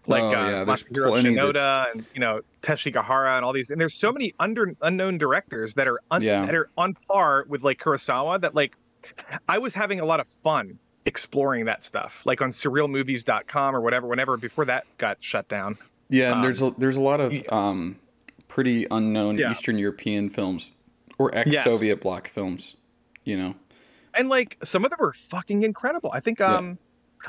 like Oh, uh, yeah, Masahiro Shinoda that's- and you know Teshigahara and all these, and there's so many under unknown directors that are un- Yeah. that are on par with like Kurosawa that like I was having a lot of fun exploring that stuff, like on surrealmovies.com or whatever. Whenever before that got shut down, Yeah, and Um, there's a there's a lot of um, pretty unknown Yeah. Eastern European films or ex-Soviet bloc films. You know. and like some of them are fucking incredible. I think Yeah. um.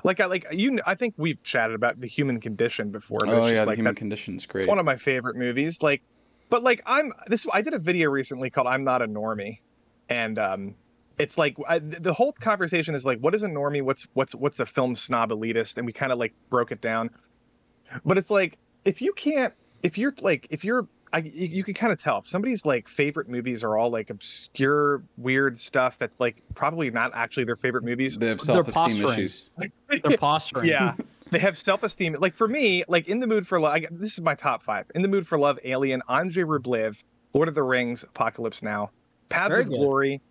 Like I like you. I think we've chatted about the Human Condition before. but Oh it's yeah, just the like Human that- Condition's great. It's one of my favorite movies. Like, but like I'm this. I did a video recently called "I'm Not a Normie," and um, it's like I, the whole conversation is like, what is a normie? What's what's what's a film snob elitist? And we kind of like broke it down. But it's like if you can't, if you're like, if you're, I, you you can kind of tell if somebody's like favorite movies are all like obscure, weird stuff that's like probably not actually their favorite movies. they have They're self-esteem posturing. issues. They're posturing. Yeah. They have self-esteem. Like for me, like in the mood for love. I, this is my top five. In the mood for love, Alien, Andrei Rublev, Lord of the Rings, Apocalypse Now, Paths Very of good. Glory,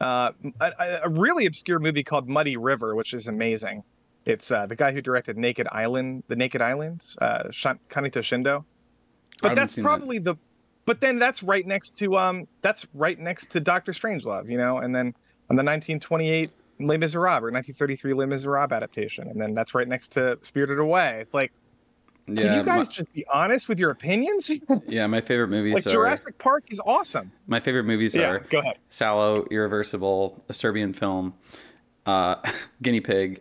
uh, a, a- a really obscure movie called Muddy River, which is amazing. It's uh, the guy who directed Naked Island, The Naked Island, uh, Shan- Kaneto Shindo. But that's seen that. probably the. But then that's right next to um. That's right next to Doctor Strangelove, you know, and then on the 1928 Les Miserables or 1933 Les Miserables adaptation, and then that's right next to Spirited Away. It's like, Yeah, can you guys my, just be honest with your opinions? yeah. My favorite movies like are Jurassic Park is awesome. my favorite movies Yeah, are go ahead. Salò, Irreversible, a Serbian film, uh, Guinea Pig,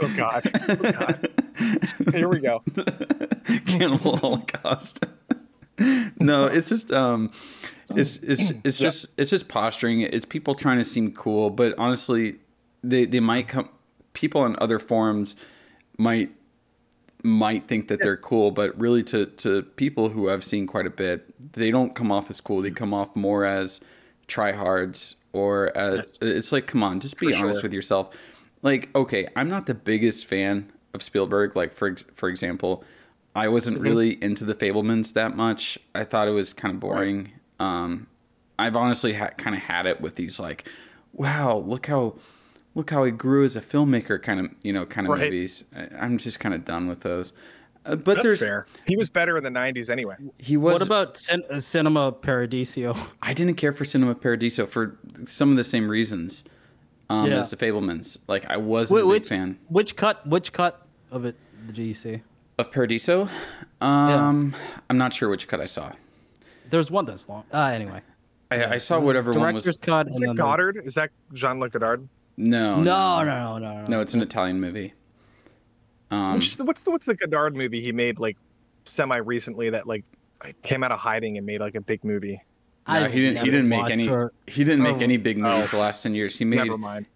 Oh God. Oh, God. Here we go. Cannibal Holocaust. no, it's just um, it's it's it's Yeah. just it's just posturing. It's people trying to seem cool, but honestly, they they might come. People on other forums might might think that they're cool, but really to to people who I've seen quite a bit, they don't come off as cool. They come off more as tryhards or as it's like, come on, just be For honest sure. with yourself. Like, okay, I'm not the biggest fan of Spielberg. Like for for example, I wasn't really into the Fabelmans that much. I thought it was kind of boring. Um, I've honestly ha- kind of had it with these like, wow, look how look how he grew as a filmmaker kind of you know kind of Right. movies. I- I'm just kind of done with those. Uh, but That's there's fair. He was better in the '90s anyway. he was What about cin- uh, Cinema Paradiso? I didn't care for Cinema Paradiso for some of the same reasons um, Yeah. as the Fabelmans. Like I wasn't Wh- a big which fan which cut which cut of it did you see? of Paradiso. Um, I'm not sure which cut I saw. There's one that's long. Uh, anyway, I, I saw whatever one was. director's cut. Is and it then the- Godard? Is that Jean-Luc Godard? No, No, no, no, no, no. no. It's an Italian movie. Um, Which what's the what's the Godard movie he made like semi recently that like came out of hiding and made like a big movie? I no, he didn't. He didn't make any. or- He didn't make Oh. any big movies Oh. the last ten years. He made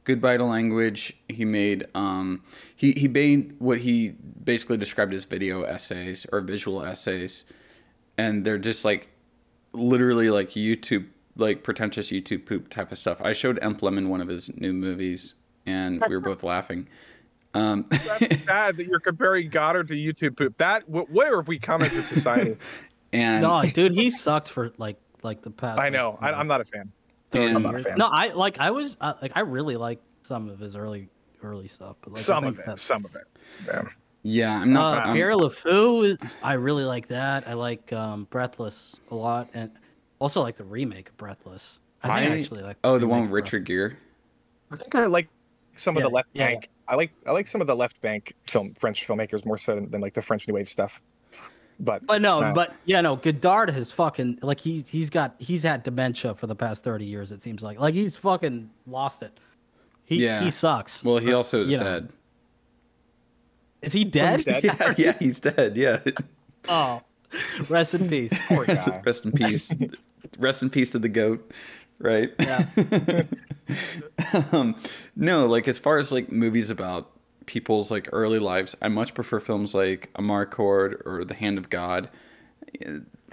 Goodbye to Language. He made. Um, he he made what he basically described as video essays or visual essays, and they're just like literally like YouTube, like pretentious YouTube poop type of stuff. I showed EmpLemon one of his new movies, and we were both laughing. Um, That's sad that you're comparing Godard to YouTube poop. That wh- where have we come as a society? and No, dude, he sucked for like like the past. I like, know. I, I'm not a fan. I'm not a fan. No, I like. I was uh, like. I really like some of his early early stuff. But like, I some of it. Some of it. Yeah. yeah, I'm not. Uh, I'm- Pierrot le Fou is. I really like that. I like um, Breathless a lot, and also like the remake of Breathless. I, think I actually like. oh, the one with Richard Breathless. Gere. I think I like some of the Yeah, left yeah, bank. I like I like some of the left bank film French filmmakers more so than, than like the French New Wave stuff. But But no, uh, but yeah, no. Godard has fucking like he he's got he's had dementia for the past thirty years. It seems like like he's fucking lost it. He Yeah. he sucks. Well, he also is you know. dead. Is he dead? dead? Yeah, yeah, he's dead. Yeah. Oh, rest in peace. poor guy. Rest in peace. Rest in peace to the goat. Right. Yeah. um, no, like as far as like movies about people's like early lives, I much prefer films like Amarcord or The Hand of God.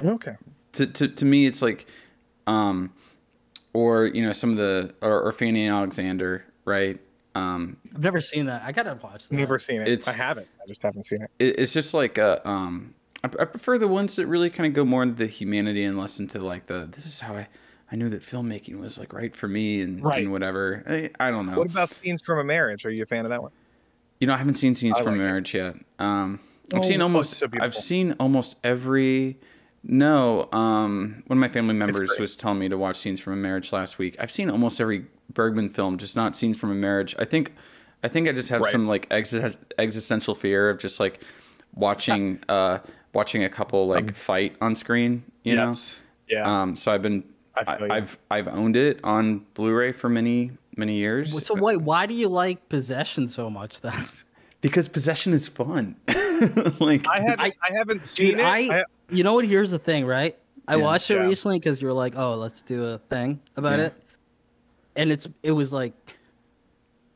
okay. To to to me, it's like, um, or you know some of the or, or Fanny and Alexander, right? Um, I've never seen that. I gotta watch that. Never seen it. It's- I haven't. I just haven't seen it. it, it's just like a um I, I prefer the ones that really kind of go more into the humanity and less into like the this is how I I knew that filmmaking was like right for me and, Right. and whatever. I, I don't know. What about Scenes from a Marriage? Are you a fan of that one? You know, I haven't seen scenes I from like it. marriage yet. Um, I've Oh, seen almost it's so I've seen almost every. No, um, one of my family members was telling me to watch scenes from a marriage last week. I've seen almost every Bergman film, just not scenes from a marriage. I think, I think I just have Right. some like exi- existential fear of just like watching, uh, watching a couple like fight on screen. You know, Yeah. um, so I've been. I I, I've I've owned it on Blu-ray for many, many years. So wait, why do you like Possession so much then? because possession is fun. like I haven't. I, I- haven't seen Dude, it. I, I- you know what? Here's the thing, right? I Yeah. watched it Yeah. recently because you were like, "Oh, let's do a thing about Yeah. it," and it's it was like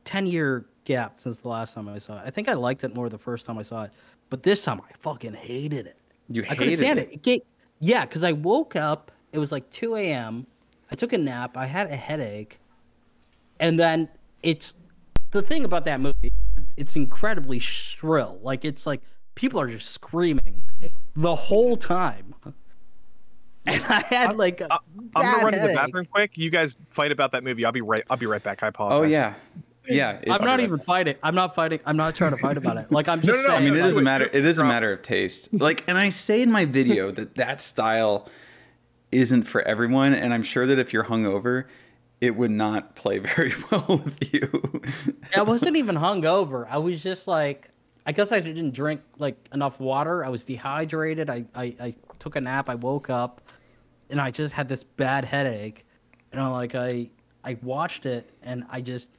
ten year gap since the last time I saw it. I think I liked it more the first time I saw it, but this time I fucking hated it. You I couldn't stand it? it. it ga- yeah, because I woke up. It was like two a.m. I took a nap. I had a headache, and then it's the thing about that movie. It's, it's incredibly shrill. Like it's like people are just screaming the whole time. And I had like a uh, I'm gonna bad run to the bathroom quick. You guys fight about that movie. I'll be right. I'll be right back. I apologize. Oh yeah, yeah. I'm not uh, even fighting. I'm not fighting. I'm not trying to fight about it. Like I'm just no, no, I mean, it like, is a matter. It is a matter of taste. Like, and I say in my video that that style isn't for everyone, and I'm sure that if you're hungover, it would not play very well with you. I wasn't even hungover. I was just like, I guess I didn't drink like enough water. I was dehydrated. I, I, I took a nap. I woke up, and I just had this bad headache. And I'm like, I I watched it, and I just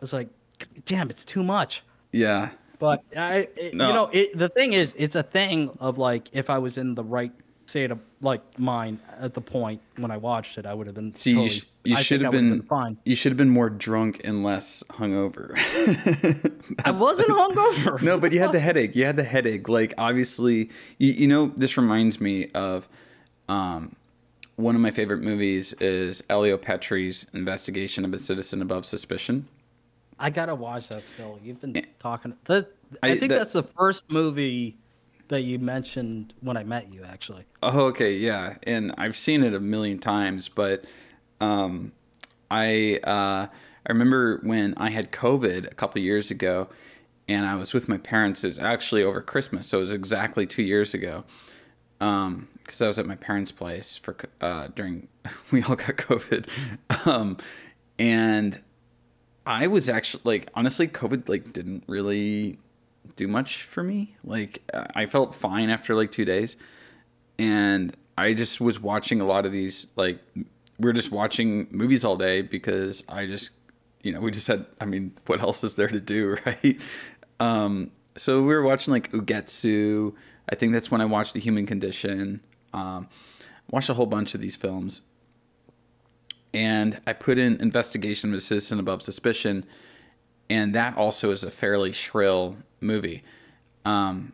was like, damn, it's too much. yeah, But I, it, No. you know, it, the thing is, it's a thing of like, if I was in the right state of like mine at the point when I watched it, I would have been. See, totally, you, sh- you should have would've been, fine. You should have been more drunk and less hungover. I wasn't hungover. no, but you had the headache. You had the headache. Like obviously, you, you know, this reminds me of um, one of my favorite movies is Elio Petri's Investigation of a Citizen Above Suspicion. I gotta watch that still. You've been talking. The, I, I- think that- that's the first movie that you mentioned when I met you, actually. Oh, okay, yeah, and I've seen it a million times, but um, I uh, I remember when I had COVID a couple years ago, and I was with my parents. It was actually over Christmas, so it was exactly two years ago. Um, because I was at my parents' place for uh, during we all got COVID, um, and I was actually like honestly, COVID like didn't really do much for me. Like I felt fine after like two days, and I just was watching a lot of these like we are just watching movies all day because I just you know we just had I mean what else is there to do right? Um, so we were watching like Ugetsu. I think that's when I watched The Human Condition. Um, watched a whole bunch of these films, and I put in Investigation of a Citizen Above Suspicion, and that also is a fairly shrill movie. Um,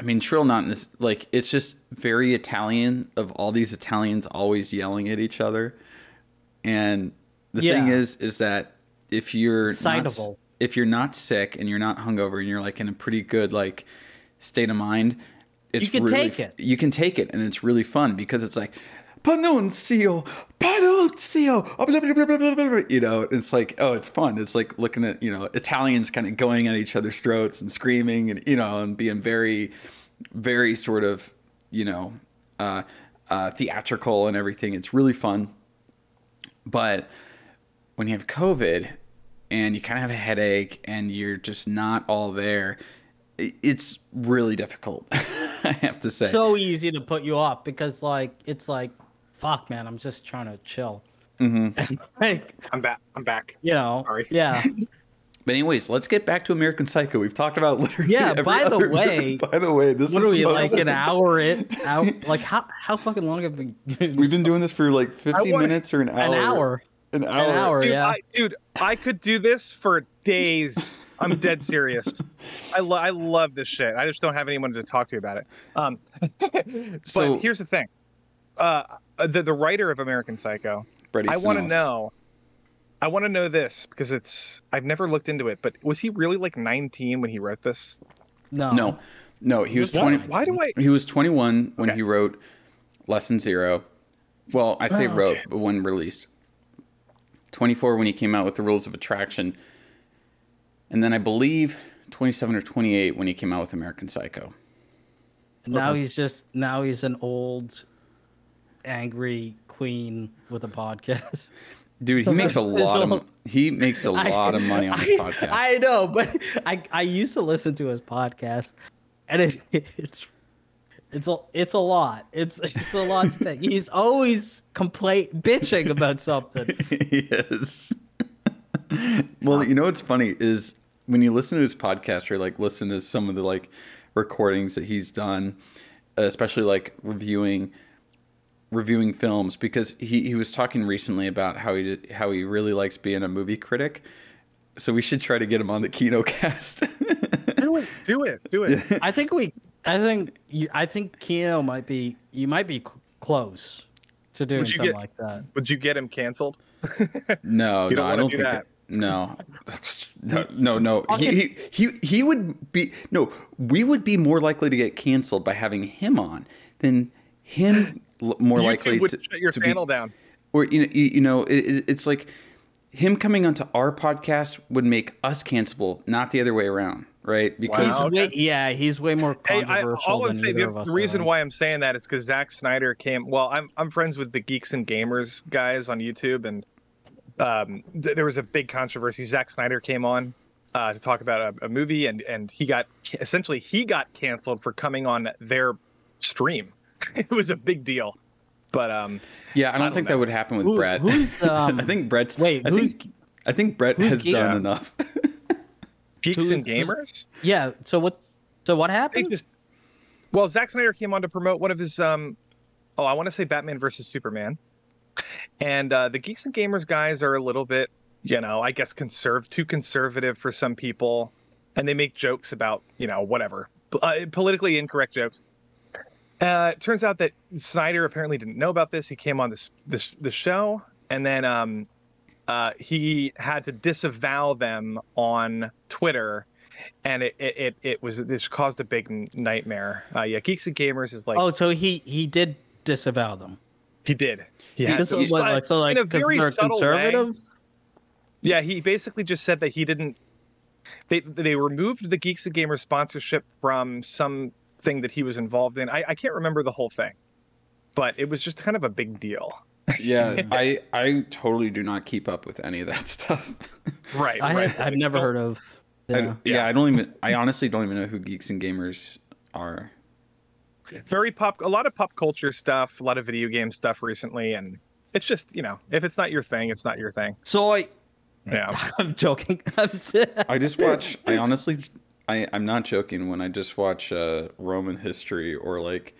I mean, shrill not in this like it's just very Italian of all these Italians always yelling at each other, and the Yeah. thing is, is that if you're not, if you're not sick and you're not hungover and you're like in a pretty good like state of mind, it's You can really, take it. You can take it, and it's really fun because it's like. Blah, blah," you know, it's like, oh, it's fun. It's like looking at, you know, Italians kind of going at each other's throats and screaming and, you know, and being very, very sort of, you know, uh, uh, theatrical and everything. It's really fun. But when you have COVID and you kind of have a headache and you're just not all there, it's really difficult, I have to say. So easy to put you off because, like, it's like, fuck, man, I'm just trying to chill. Mm-hmm. like, I'm back. I'm back. you know, Sorry. yeah. But anyways, let's get back to American Psycho. We've talked about literally. Yeah, every by the other- way- by the way, this What is are we like an hour in? Out, like how how fucking long have we? We've been doing this for like 50 want- minutes or an hour. an hour. An hour. An hour. Dude, yeah. I, dude, I could do this for days. I'm dead serious. I, lo- I love this shit. I just don't have anyone to talk to about it. Um, but So- here's the thing. Uh, Uh, the the writer of American Psycho. Brady I want to know. I want to know this because it's I've never looked into it. But was he really like 19 when he wrote this? No. No, no, he was Why- 20. Why do I? He was 21 when Okay. he wrote Less Than Zero. Well, I say Oh, wrote, okay. but when released. 24 when he came out with the Rules of Attraction. And then I believe 27 or 28 when he came out with American Psycho. Now he's just now he's an old, angry queen with a podcast. Dude, he makes a lot of he makes a I- lot of money on his I- podcast. I know, but I I used to listen to his podcast, and it, it's it's a it's a lot. It's it's a lot. To take. He's always complain bitching about something. yes. well, you know what's funny is when you listen to his podcast or like listen to some of the like recordings that he's done, especially like reviewing reviewing films because he, he was talking recently about how he did, how he really likes being a movie critic. So we should try to get him on the Kino cast. Do it. Do it. Do it. I think we. I think you. I think Kino might be. You might be cl- close to doing Would you something get- like that. Would you get him canceled? No, no, I don't do think. that. No. no, no, no. He, he he he would be no. We would be more likely to get canceled by having him on than him l- more YouTube likely would to, shut your to be- channel down. or you know, you, you know, it, it- it's like him coming onto our podcast would make us cancelable, not the other way around, right? Because He's Wow. way, yeah, he's way more Hey, I, controversial all I'm than saying, the, of us. the reason are. why I'm saying that is because Zack Snyder came. Well, I'm I'm friends with the Geeks and Gamers guys on YouTube, and um, th- there was a big controversy. Zack Snyder came on uh, to talk about a, a movie, and and he got essentially he got canceled for coming on their stream. it was a big deal, but um, yeah, I don't, don't think know. that would happen with Who- Bret. who's, um, I think Bret's. wait, I who's- think I think Bret who's has Geek- done Yeah. enough. Geeks and Gamers. Yeah. So what? So what They happened? just well, Zack Snyder came on to promote one of his um oh, I want to say Batman versus Superman. And uh the Geeks and Gamers guys are a little bit, you know, I guess conserve too conservative for some people and they make jokes about, you know, whatever. Uh, politically incorrect jokes. Uh it turns out that Snyder apparently didn't know about this. He came on this this the show and then um uh he had to disavow them on Twitter and it it, it, it was this caused a big nightmare. Uh, yeah, Geeks and Gamers is like Oh, so he he did disavow them. he did. Yeah, Because He's- what, like, so like in a very they're subtle way. conservative. Yeah, he basically just said that he didn't. They they removed the Geeks and Gamers sponsorship from something that he was involved in. I, I can't remember the whole thing, but it was just kind of a big deal. Yeah, I I totally do not keep up with any of that stuff. Right. I right. had, I've never heard of. I- Yeah. yeah. I don't even. I honestly don't even know who geeks and gamers are. very pop a lot of pop culture stuff a lot of video game stuff recently and it's just you know if it's not your thing it's not your thing So I, yeah I'm joking. I'm s- I just watch. I honestly, I I'm not joking when I just watch uh, Roman history or like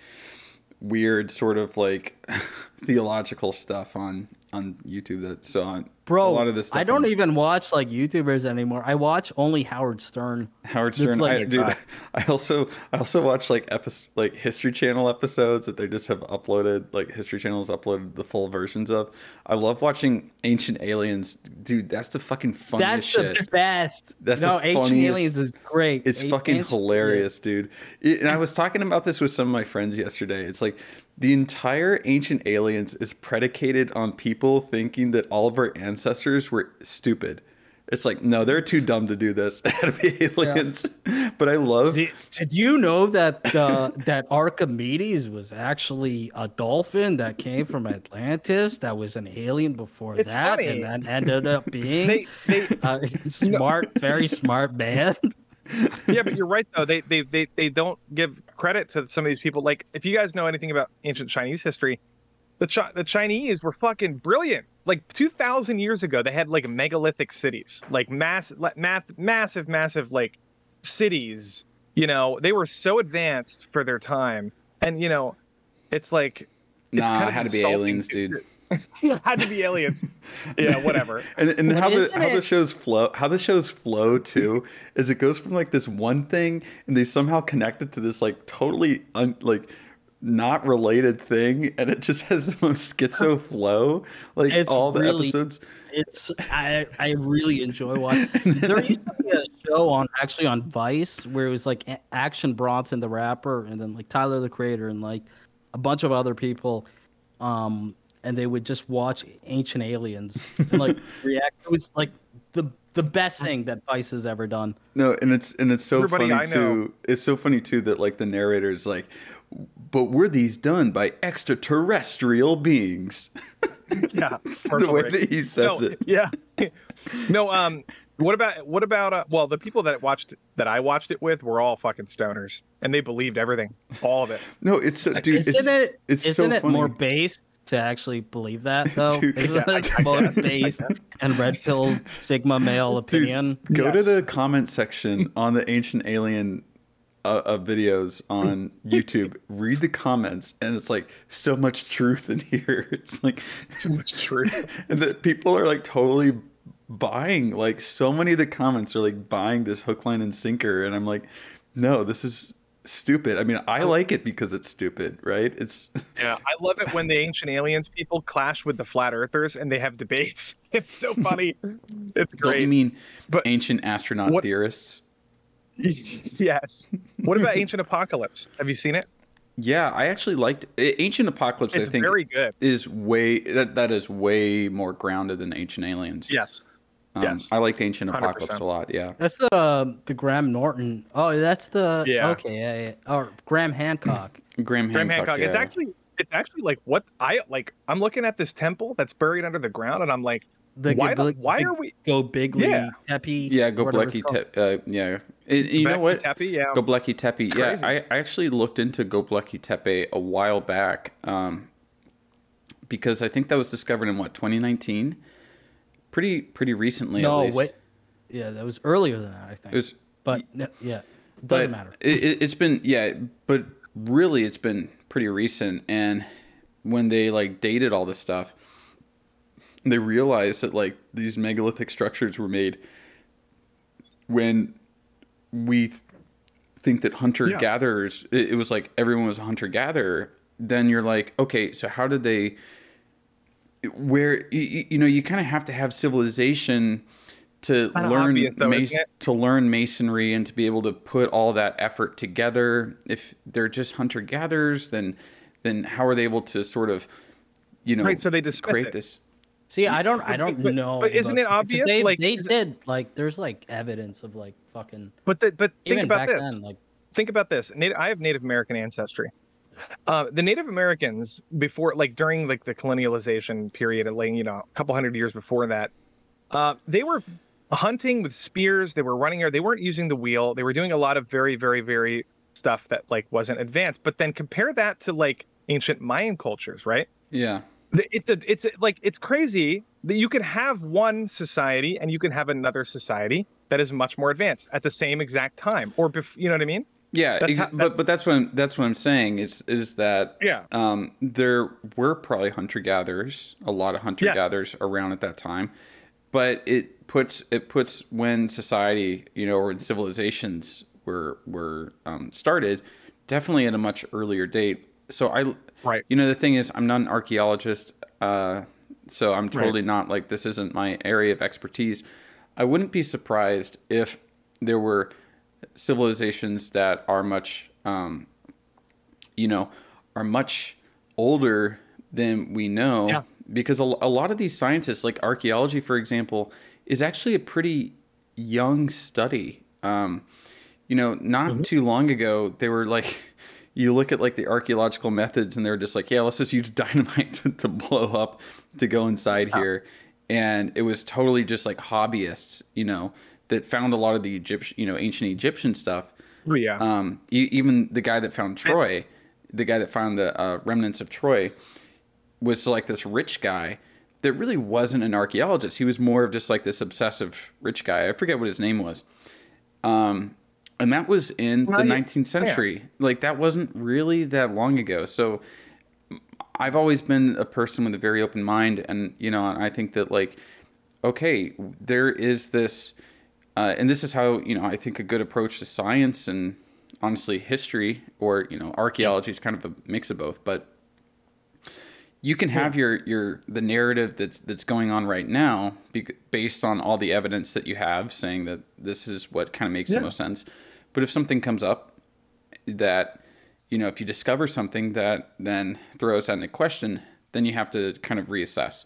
weird sort of like theological stuff on on YouTube. That so bro. a lot of this. Stuff I don't on even watch like YouTubers anymore. I watch only Howard Stern. Howard Stern. like- I, dude, I also I also watch like episode like History Channel episodes that they just have uploaded. Like History Channel's uploaded the full versions of. I love watching Ancient Aliens, dude. That's the fucking funniest That's the shit. best. That's no, the Ancient Aliens is great. It's A- fucking Ancient- hilarious, dude. It- and I was talking about this with some of my friends yesterday. It's like the entire Ancient Aliens is predicated on people thinking that all of our ancestors were stupid. It's like, no, they're too dumb to do this. To be aliens. But I love. Did, did you know that uh, that Archimedes was actually a dolphin that came from Atlantis? That was an alien before It's that, funny. and then ended up being they they a smart, very smart man. yeah but you're right though they, they they they don't give credit to some of these people. Like if you guys know anything about ancient chinese history the Chi- the chinese were fucking brilliant. Like 2000 years ago they had like megalithic cities. Like mass math, massive massive like cities you know? They were so advanced for their time. And you know it's like it's Nah, kind of had to be aliens, dude. It had to be aliens. Yeah whatever. And, and But how the isn't how the shows flow how the shows flow too is it goes from like this one thing and they somehow connect it to this like totally un, like not related thing and it just has the most schizo flow like It's all the really- episodes? It's I I really enjoy watching. There used to be a show on actually on Vice where it was like Action Bronson the rapper and then like Tyler the Creator and like a bunch of other people, um, and they would just watch Ancient Aliens and like react. It was like the the best thing that Vice has ever done. No, and it's and it's so Everybody funny I know- too. It's so funny too that like the narrator is like, but were these done by extraterrestrial beings? yeah the way that he says no, it. Yeah. no, um what about what about uh, well the people that watched that I watched it with were all fucking stoners and they believed everything. All of it. No, it's so, dude. isn't it's, it? It's isn't so it funny. more based to actually believe that though? Dude, yeah, I- it I more guess. based and red pill sigma male Dude, opinion? Go to the comment section on the ancient alien uh, uh, videos on YouTube. Read the comments, and it's like so much truth in here. It's like So much truth. and that people are like totally buying. Like so many of the comments are like buying this hook, line, and sinker, and I'm like, no, this is stupid. I mean, I like it because it's stupid, right? It's Yeah, I love it when the ancient aliens people clash with the flat earthers and they have debates. It's so funny. It's don't you mean But- ancient astronaut What- theorists? yes. What about ancient apocalypse? Have you seen it? Yeah, I actually liked Ancient Apocalypse. It's I think very good. is way that that is way more grounded than Ancient Aliens. Yes. Um, yes. I liked Ancient 100%. Apocalypse a lot. Yeah, That's the um, the Graham Norton. Oh, that's the Yeah. Okay, yeah, yeah. Or Graham Hancock. Graham Hancock. Graham Hancock. It's yeah. actually it's actually like what I like I'm looking at this temple that's buried under the ground and I'm like The why, Gobli- the, why are we Go Bigly Yeah. Tepe? yeah. Go whatever it's Blecky. called. Te- uh, yeah, And you know Göbekli what? Tepe? Yeah. Göbekli Tepe. Yeah, Crazy. I, I actually looked into Göbekli Tepe a while back um, because I think that was discovered in what 2019, pretty pretty recently. at No, least. wait. Yeah, that was earlier than that, I think. It was but no, yeah, it but doesn't matter. It, it, it's been yeah, but really it's been pretty recent. And when they like dated all this stuff, they realized that like these megalithic structures were made when we think that hunter gatherers. It, it was like everyone was a hunter gatherer. Then you're like, okay, so how did they? Where you, you know you kind of have to have civilization to Kinda learn obvious, though, mas- to learn masonry and to be able to put all that effort together. If they're just hunter gatherers, then then how are they able to sort of you know Right, so they dismissed create it. this? See, I don't, I don't but- know. but isn't it obvious, They, like, they is it- did like, there's like evidence of like fucking. But the, but think Even about back this. then, like think about this. Native, I have Native American ancestry. Uh, the Native Americans before, like during like the colonialization period, and like you know, a couple hundred years before that, uh, they were hunting with spears. They were running air. They weren't using the wheel. They were doing a lot of very, very, very stuff that like wasn't advanced. But then compare that to like ancient Mayan cultures, right? Yeah, It's a, it's a, like it's crazy that you can have one society and you can have another society that is much more advanced at the same exact time, or bef- you know what I mean? Yeah, That's ex- how- but but that's what I'm, that's what I'm saying is is that Yeah. um, there were probably hunter gatherers, a lot of hunter gatherers around at that time, but it puts it puts when society, you know, or when civilizations were were um, started, definitely at a much earlier date. So I, Right. you know, the thing is, I'm not an archaeologist, uh, so I'm totally not like this isn't my area of expertise. I wouldn't be surprised if there were civilizations that are much um, you know, are much older than we know Yeah. because a, a lot of these scientists, like archaeology, for example, is actually a pretty young study. Um, you know, not too long ago, they were like, you look at like the archaeological methods and they're just like, yeah, let's just use dynamite to, to blow up to go inside here. And it was totally just like hobbyists, you know, that found a lot of the Egyptian, you know, ancient Egyptian stuff Oh, yeah. um, even the guy that found Troy, the guy that found the uh, remnants of Troy, was like this rich guy that really wasn't an archaeologist. He was more of just like this obsessive rich guy. I forget what his name was. Um, and that was in the Right. 19th century. Like that wasn't really that long ago. So I've always been a person with a very open mind, and you know, I think that like, okay, there is this, uh, and this is how you know I think a good approach to science and honestly history or you know archaeology is kind of a mix of both, but you can have your your the narrative that's that's going on right now be, based on all the evidence that you have saying that this is what kind of makes Yeah. the most sense but if something comes up that you know if you discover something that then throws that into question then you have to kind of reassess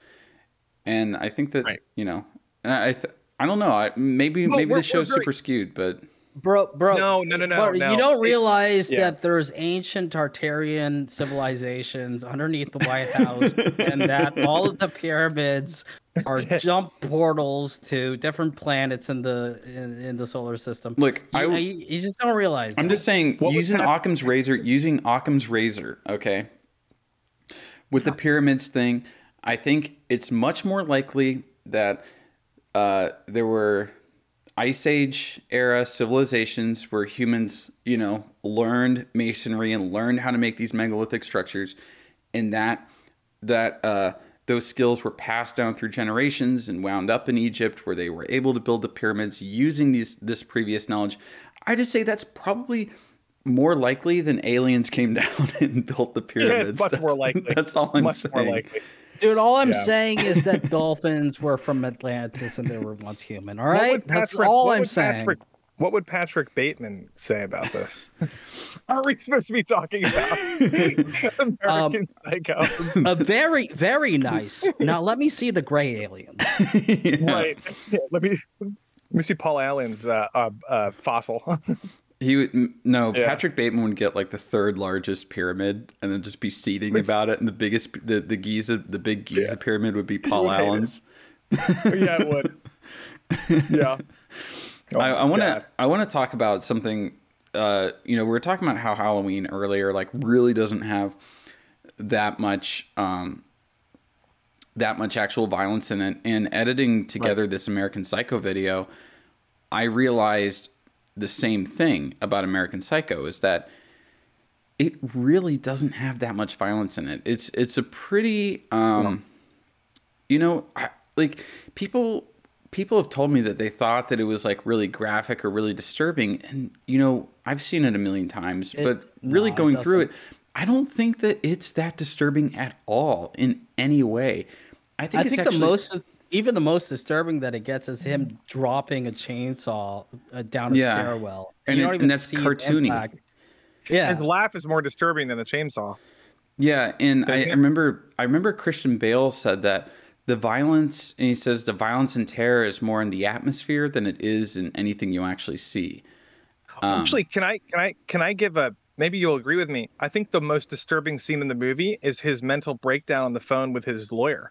and i think that Right. you know and i th- i don't know I, maybe Well, maybe we're- the show's super skewed but bro, bro. No, no, no, no, bro, no. You don't It- realize yeah. that there's ancient Tartarian civilizations underneath the White House, and that all of the pyramids are jump portals to different planets in the in, in the solar system. Look, you, I- uh, you, you just don't realize. I'm that. just saying, What using hap- Occam's razor, using Occam's razor, okay. With the pyramids thing, I think it's much more likely that uh, there were ice age era civilizations where humans, you know, learned masonry and learned how to make these megalithic structures, and that that uh, those skills were passed down through generations and wound up in Egypt, where they were able to build the pyramids using these this previous knowledge. I just say that's probably more likely than aliens came down and built the pyramids. much that's, more likely. That's all I'm Much saying. more likely. Dude, all I'm Yeah. saying is that dolphins were from Atlantis and they were once human. All right, would that's Patrick- all I'm saying. Patrick- what would Patrick Bateman say about this? Are we supposed to be talking about Um, American Psycho? A very, very nice. Now let me see the gray aliens. Yeah. Right. Yeah, let me let me see Paul Allen's uh, uh, uh, fossil. He would no. Yeah. Patrick Bateman would get like the third largest pyramid, and then just be seeding about it. And the biggest, the the Giza, the big Giza Yeah. pyramid would be Paul Right. Allen's. yeah, it would. Yeah. Oh I, I want to I want to talk about something. Uh, you know, we were talking about how Halloween earlier, like, really doesn't have that much um, that much actual violence in it. And editing together this American Psycho video, I realized the same thing about American Psycho is that it really doesn't have that much violence in it. It's it's a pretty um, you know, I, like people people have told me that they thought that it was like really graphic or really disturbing and you know, I've seen it a million times, It- but really no, it going through it. I don't think that it's that disturbing at all in any way. I think I it's think actually, the most, even the most disturbing that it gets is him dropping a chainsaw uh, down a Yeah. stairwell, And you it- don't and even that's see cartoony. impact. Yeah, His laugh is more disturbing than the chainsaw. Yeah, and I, I remember I remember Christian Bale said that the violence and he says the violence and terror is more in the atmosphere than it is in anything you actually see. Um, Actually, can I can I can I give a maybe you'll agree with me. I think the most disturbing scene in the movie is his mental breakdown on the phone with his lawyer.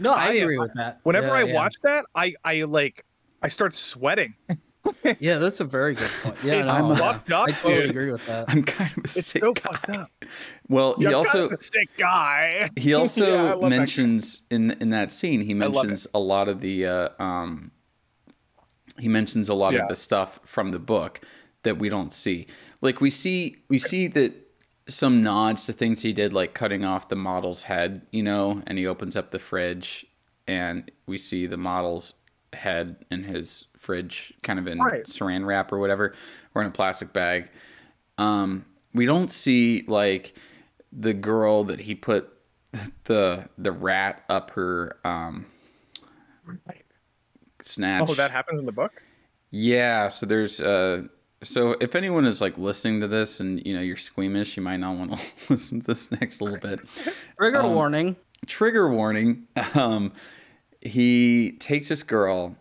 No, I, I- agree with that. Whenever Yeah, I yeah. watch that, I I like I start sweating. yeah, that's a very good point. Yeah, no, I'm, uh, fucked up, I totally dude. agree with that. I'm kind of a It's sick so guy. fucked up. Well, he You're also kind of a sick guy. he also Yeah, I that mentions in in that scene he mentions a lot of the uh, um he mentions a lot Yeah. of the stuff from the book that we don't see like we see we see that some nods to things he did like cutting off the model's head you know and he opens up the fridge and we see the model's head in his fridge kind of in Right. saran wrap or whatever or in a plastic bag um we don't see like the girl that he put the the rat up her um snatch Oh, that happens in the book. yeah so there's uh so if anyone is like listening to this and you know you're squeamish you might not want to listen to this next little bit. Trigger um, warning. trigger warning. Um he takes this girl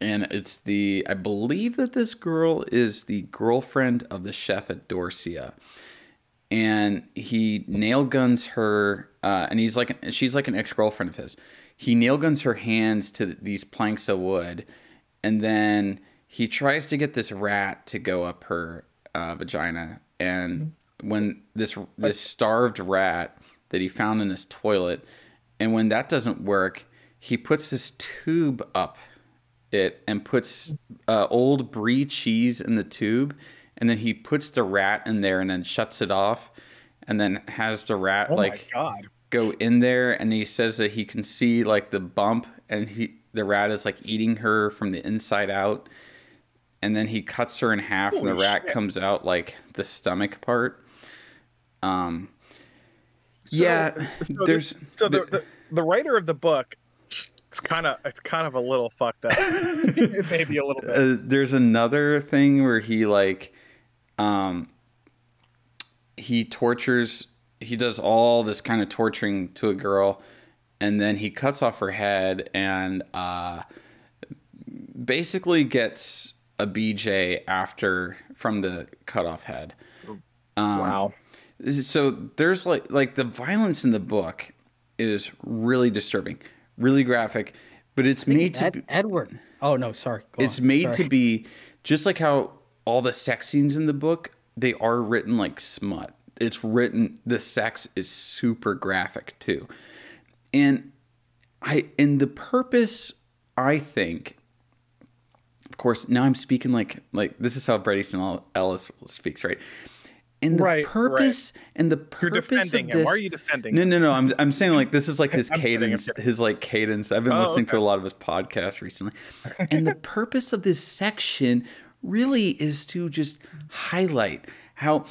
and it's the i believe that this girl is the girlfriend of the chef at dorsia. And he nail guns her uh, and he's like she's like an ex-girlfriend of his. He nail guns her hands to these planks of wood and then he tries to get this rat to go up her uh, vagina and when this this starved rat that he found in his toilet and when that doesn't work he puts this tube up it and puts uh, old brie cheese in the tube and then he puts the rat in there and then shuts it off and then has the rat Oh like god. go in there and he says that he can see like the bump and he the rat is like eating her from the inside out and then he cuts her in half and the Holy rat shit. comes out like the stomach part. Um So- yeah so there's this- so the, the the writer of the book it's kind of it's kind of a little fucked up. Maybe a little bit. Uh, there's another thing where he like um he tortures he does all this kind of torturing to a girl and then he cuts off her head and uh basically gets a bj after from the cut off head um, wow so there's like like the violence in the book is really disturbing really graphic but it's made to Ed, be, Edward. Oh no, sorry. Go it's on. made to be just like how all the sex scenes in the book they are written like smut it's written the sex is super graphic too and i and the purpose i think of course now i'm speaking like like this is how Bret Easton ellis speaks right and the Right, purpose and the you're purpose defending of this why are you defending no, no, no. I'm I'm saying like this is like his I'm kidding, I'm cadence, his like cadence. I've been Oh, listening to a lot of his podcasts recently, and the purpose of this section really is to just highlight how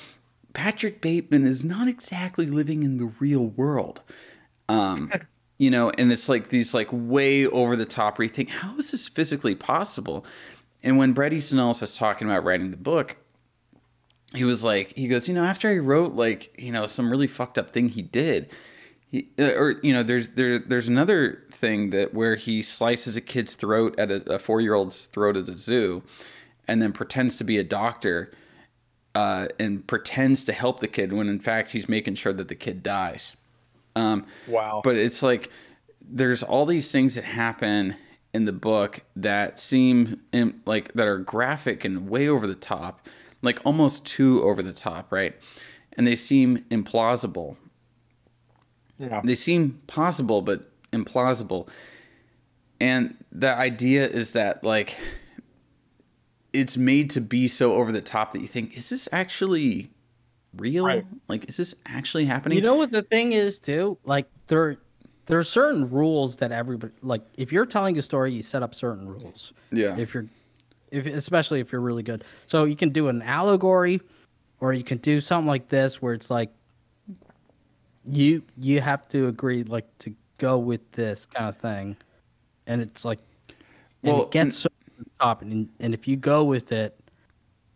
Patrick Bateman is not exactly living in the real world. Um, you know, and it's like these like way over the top where you think, how is this physically possible? And when Bret Easton Ellis was talking about writing the book, he was like, he goes, you know, after I wrote like, you know, some really fucked up thing he did, he, uh, or you know, there's there there's another thing that where he slices a kid's throat at a, a four year old's throat at the zoo, and then pretends to be a doctor, uh, and pretends to help the kid when in fact he's making sure that the kid dies. Um, wow but it's like there's all these things that happen in the book that seem in, like that are graphic and way over the top like almost too over the top right? And they seem implausible. Yeah. They seem possible but implausible. And the idea is that like it's made to be so over the top that you think is this actually real? Right. like is this actually happening? You know what the thing is too? Like there there are certain rules that everybody like if you're telling a story, you set up certain rules. yeah If you're if especially if you're really good. So you can do an allegory or you can do something like this where it's like you you have to agree like to go with this kind of thing. and it's like, and Well, it gets so to the top, and and if you go with it,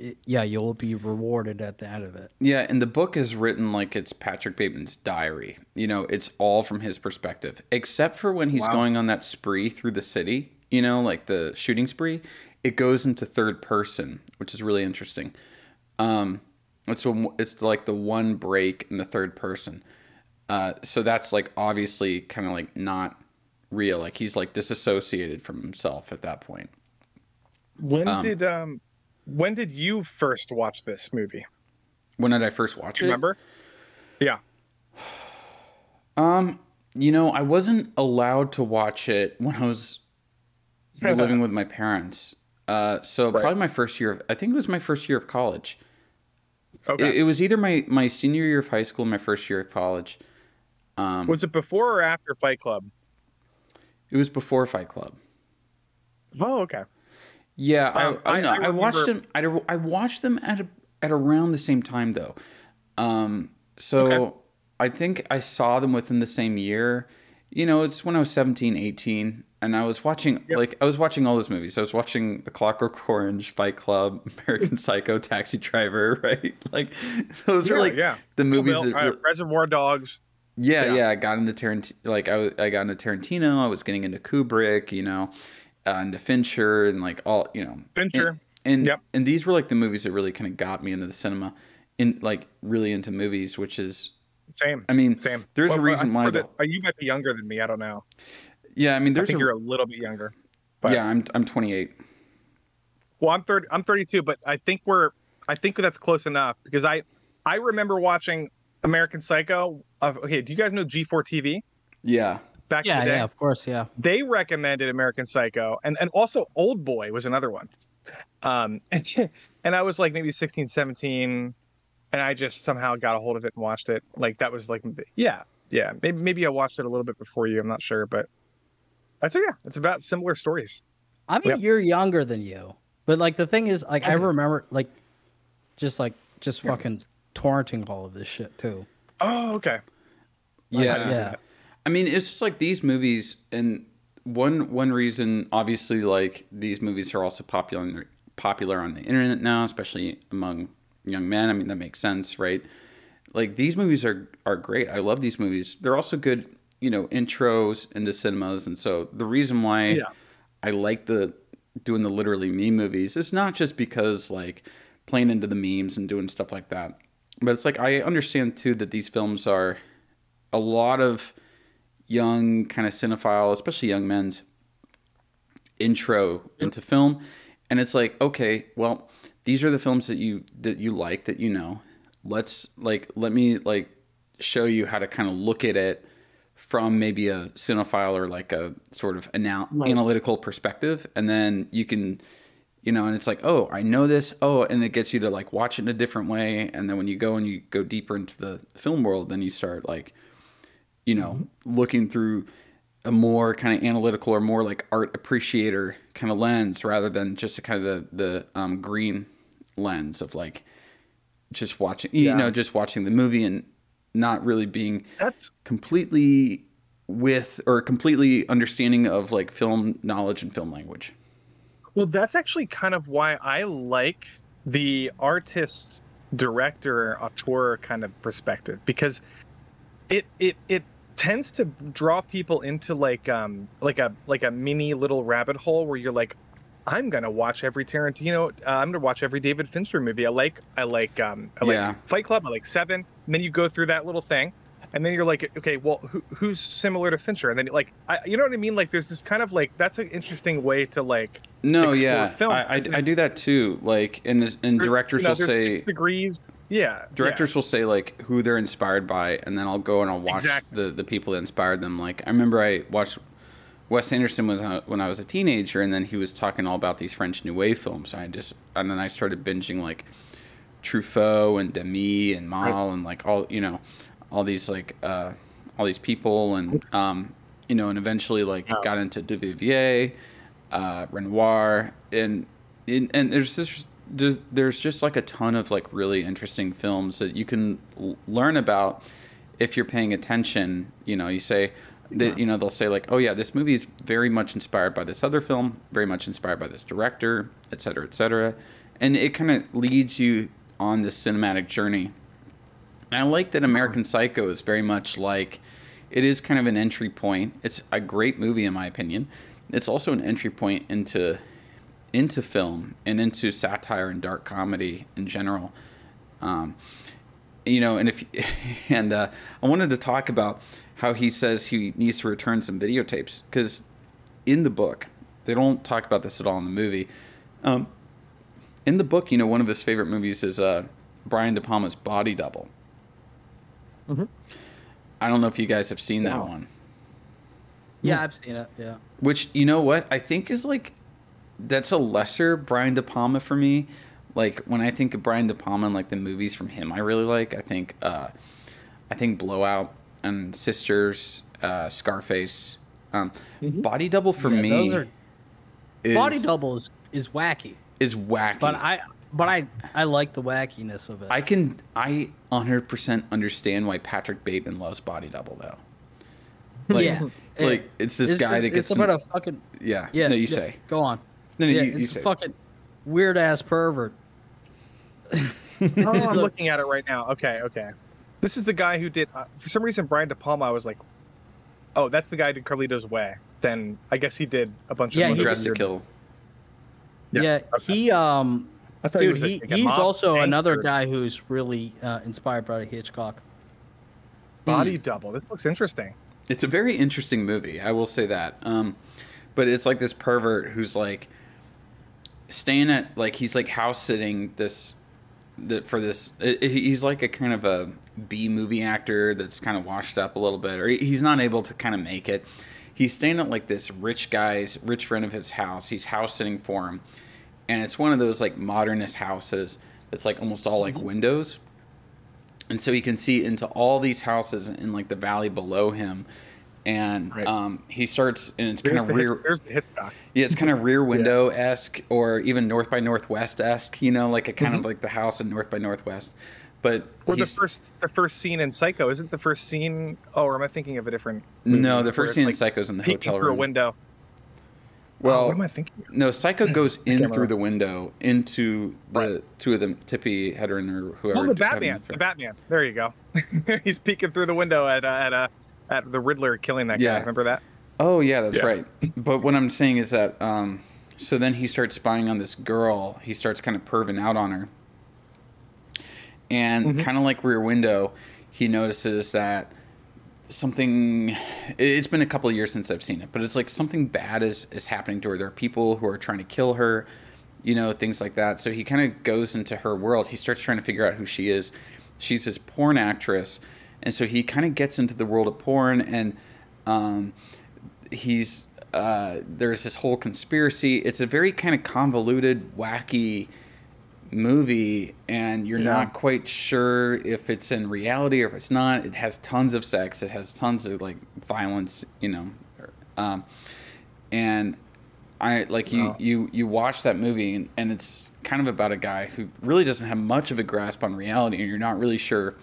it, yeah, you'll be rewarded at the end of it. Yeah, and the book is written like it's Patrick Bateman's diary. You know, it's all from his perspective, except for when he's Wow. going on that spree through the city, you know, like the shooting spree. It goes into third person, which is really interesting. Um, it's a, it's like the one break in the third person. Uh, so that's like obviously kind of like not real. Like he's like disassociated from himself at that point. When Um, did um when did you first watch this movie? When did I first watch Do it? remember? Yeah. Um, you know, I wasn't allowed to watch it when I was living with my parents. Uh, so Right. probably my first year of, I think it was my first year of college. Okay. It, it was either my, my senior year of high school, or my first year of college. Um, was it before or after Fight Club? it was before Fight Club. Oh, okay. Yeah, Um, I, I, I- no, I I watched remember- them. I, I watched them at a, at around the same time though. Um, so Okay. I think I saw them within the same year. You know, it's when I was 17, 18, and I was watching Yep. like I was watching all those movies. I was watching The Clockwork Orange, Fight Club, American Psycho, Taxi Driver, right? Like those Yeah, are like yeah. the movies Bill, that uh, Reservoir Dogs. yeah, Yeah. yeah, I got into Tarantino. Like I got into Tarantino. I was getting into Kubrick, you know, uh, into Fincher, and like all, you know, Fincher. And and, Yep. and these were like the movies that really kind of got me into the cinema, in like really into movies, which is, Same. I mean, Same. there's Well, a reason why. for the- uh, you might be younger than me. I don't know. yeah, I mean, there's I think a, you're a little bit younger. but- yeah, I'm I'm 28. Well, I'm 30. I'm 32, but I think we're. I think that's close enough because I, I remember watching American Psycho. Of okay, do you guys know G4 TV? Yeah, Back Yeah, in the day, yeah, of course, yeah. they recommended American Psycho, and and also Old Boy was another one. Um, and I was like maybe 16, 17, and I just somehow got a hold of it and watched it. Like that was like, yeah, yeah. Maybe maybe I watched it a little bit before you. I'm not sure, but that's yeah. It's about similar stories. I mean, Yep. you're younger than you, but like the thing is, like I Okay. remember, like, just like just fucking torrenting all of this shit too. Oh, okay. yeah, yeah. I mean, it's just like these movies, and one one reason, obviously, like these movies are also popular popular on the internet now, especially among young men. I mean, that makes sense, right? Like these movies are are great. I love these movies. They're also good, you know, intros into cinemas, and so the reason why Yeah. I like the doing the literally me movies is not just because like playing into the memes and doing stuff like that, but it's like I understand too that these films are a lot of young kind of cinephile, especially young men's intro into film, and it's like okay, well, these are the films that you that you like that you know. Let's like let me like show you how to kind of look at it from maybe a cinephile or like a sort of anal- analytical perspective, and then you can you know and it's like oh i know this. Oh and it gets you to like watch it in a different way. And then when you go and you go deeper into the film world then you start like you know looking through a more kind of analytical or more like art appreciator kind of lens rather than just a kind of the the um, green lens of like just watching you know just watching the movie and not really being That's completely with or completely understanding of like film knowledge and film language. Well, that's actually kind of why I like the artist director auteur kind of perspective because it it it tends to draw people into like um like a like a mini little rabbit hole where you're like I'm gonna watch every Tarantino. Uh, I'm gonna watch every David Fincher movie. I like. I like. Um, I like Yeah. Fight Club. I like Seven. And then you go through that little thing, and then you're like, okay, well, who, who's similar to Fincher? And then like, I, you know what I mean? Like, there's this kind of like that's an interesting way to like No, yeah, film, I, I. I do that too. Like, and and directors you know, will say six degrees. Yeah, directors will say like who they're inspired by, and then I'll go and I'll watch Exactly. the the people that inspired them. Like, I remember I watched Wes Anderson was uh, when I was a teenager, and then he was talking all about these French New Wave films. I just and then I started binging like Truffaut and Demy and Malle and like all you know all these like uh, all these people and um, you know and eventually like got into Duvivier, uh, Renoir and and, and there's this there's- just like a ton of like really interesting films that you can learn about if you're paying attention. You know, you say that you know they'll say like, oh yeah, this movie is very much inspired by this other film, very much inspired by this director, et cetera, et cetera, and it kind of leads you on this cinematic journey. And I like that American uh-huh. Psycho is very much like it is kind of an entry point. It's a great movie in my opinion. It's also an entry point into into film and into satire and dark comedy in general. Um, you know, and if and uh, I wanted to talk about how he says he needs to return some videotapes because in the book they don't talk about this at all in the movie. Um, in the book, you know, one of his favorite movies is uh, Brian De Palma's Body Double. Mm-hmm. I don't know if you guys have seen that one. Yeah, I've seen it. Yeah. Which you know what I think is like that's a lesser Brian De Palma for me. Like when I think of Brian De Palma and like the movies from him, I really like. I think uh, I think Blowout and Sisters, uh, Scarface, um, Body Double for Yeah, me. those are- is, Body double is, is wacky, is wacky. but I but I I like the wackiness of it. I can I 100% understand why Patrick Bateman loves Body Double though. Like, yeah, like it's this guy that gets it's about a fucking yeah. yeah. no, you yeah, say. Go on. No, no, yeah, you, you it's a fucking weird ass pervert. Oh, I'm looking at it right now. Okay, okay. This is the guy who did. Uh, for some reason, Brian De Palma. I was like, oh, that's the guy who did Carlito's Way. Then I guess he did a bunch Yeah, of. he- other Dress to Kill. Yeah, Yeah, okay. he um, I thought dude, was a- he, like a he's mob also another gangster. guy who's really uh, inspired by Hitchcock. Body double. This looks interesting. It's a very interesting movie. I will say that. Um, but it's like this pervert who's like staying at like he's like house sitting this that for this. He's like a kind of a B movie actor that's kind of washed up a little bit, or he- he's not able to kind of make it. He's staying at like this rich guy's rich friend of his house. He's house sitting for him, and it's one of those like modernist houses that's like almost all like mm-hmm. windows and so he can see into all these houses in like the valley below him and Right. um, he starts and it's kind of rear Hitch- there's the Hitchcock. yeah it's kind of rear window esque or even north by northwest esque you know like a kind of like the house in north by northwest but Or the first, the first scene in Psycho isn't the first scene. Oh, or am I thinking of a different? no the first scene in like, psycho's in the hotel through a room window. well oh, what am I thinking? no psycho goes in through the window into the Right. two of them Tippi Hedren or whoever Oh, the Batman. The. Batman. There you go. He's peeking through the window at uh, at uh, at the Riddler killing that Yeah. guy. Remember that? Oh yeah, that's Yeah. right. But what I'm saying is that um, so then he starts spying on this girl. He starts kind of perving out on her, and Mm-hmm. kind of like Rear Window, he notices that something. It's been a couple of years since I've seen it, but it's like something bad is is happening to her. There are people who are trying to kill her, you know, things like that. So he kind of goes into her world. He starts trying to figure out who she is. She's this porn actress, and so he kind of gets into the world of porn and. Um, he's uh, there's this whole conspiracy. It's a very kind of convoluted, wacky movie, and you're Yeah. not quite sure if it's in reality or if it's not. It has tons of sex. It has tons of like violence, you know, um, and I like you Wow. you you watch that movie and, and it's kind of about a guy who really doesn't have much of a grasp on reality, and you're not really sure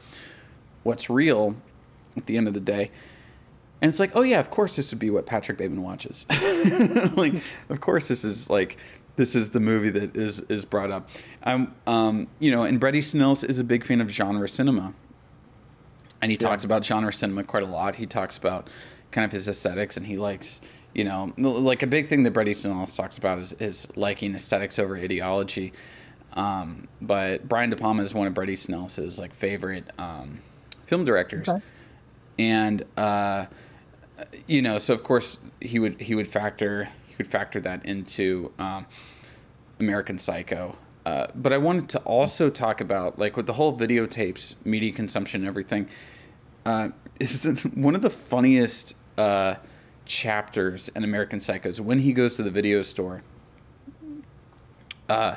what's real at the end of the day. And it's like, oh yeah, of course this would be what Patrick Bateman watches. like, of course this is like this is the movie that is is brought up. Um, um, you know, and Bret Easton Ellis is a big fan of genre cinema, and he talks about genre cinema quite a lot. He talks about kind of his aesthetics, and he likes, you know, like a big thing that Bret Easton Ellis talks about is is liking aesthetics over ideology. Um, but Brian De Palma is one of Bret Easton Ellis's like favorite um, film directors Okay. and uh, you know, so of course he would he would factor he would factor that into um, American Psycho. Uh, but I wanted to also talk about like with the whole videotapes, media consumption, and everything. Uh, is one of the funniest uh, chapters in American Psycho is when he goes to the video store. Uh,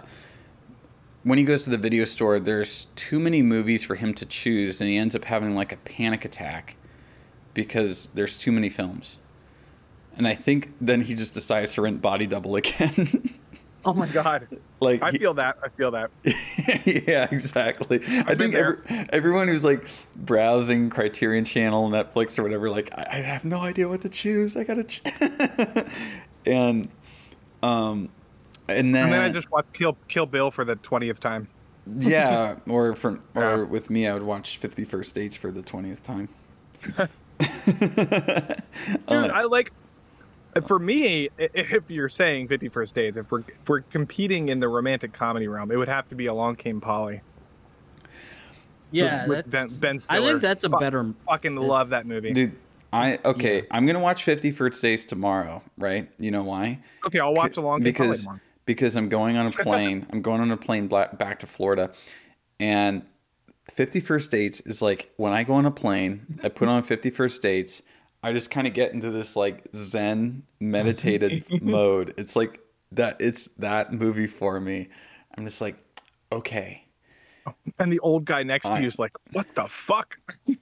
when he goes to the video store, there's too many movies for him to choose, and he ends up having like a panic attack because there's too many films. And I think then he just decides to rent Body Double again. Oh my god. Like I he- feel that. I feel that. yeah, exactly. I been think every, everyone who's like browsing Criterion Channel, Netflix, or whatever, like I, I have no idea what to choose. I gotta, ch-. and um, and then, And then I just watched Kill Kill Bill for the twentieth time. yeah, or for or Yeah. with me, I would watch Fifty First Dates for the twentieth time. Dude, oh. I like. For me, if you're saying Fifty First Dates, if we're if we're competing in the romantic comedy realm, it would have to be Along Came Polly. Yeah, with that's, Ben- Ben I Stiller. think that's a Fuck. better. Fucking love that movie. Dude, I okay. Yeah. I'm gonna watch Fifty First Dates tomorrow. Right? You know why? Okay, I'll watch Along Came Polly because tomorrow. Because I'm going on a plane. I'm going on a plane back to Florida, and Fifty First Dates is like when I go on a plane. I put on Fifty First Dates. I just kind of get into this like Zen meditated mode. It's like that. It's that movie for me. I'm just like, okay. And the old guy next to you is like, "What the fuck?"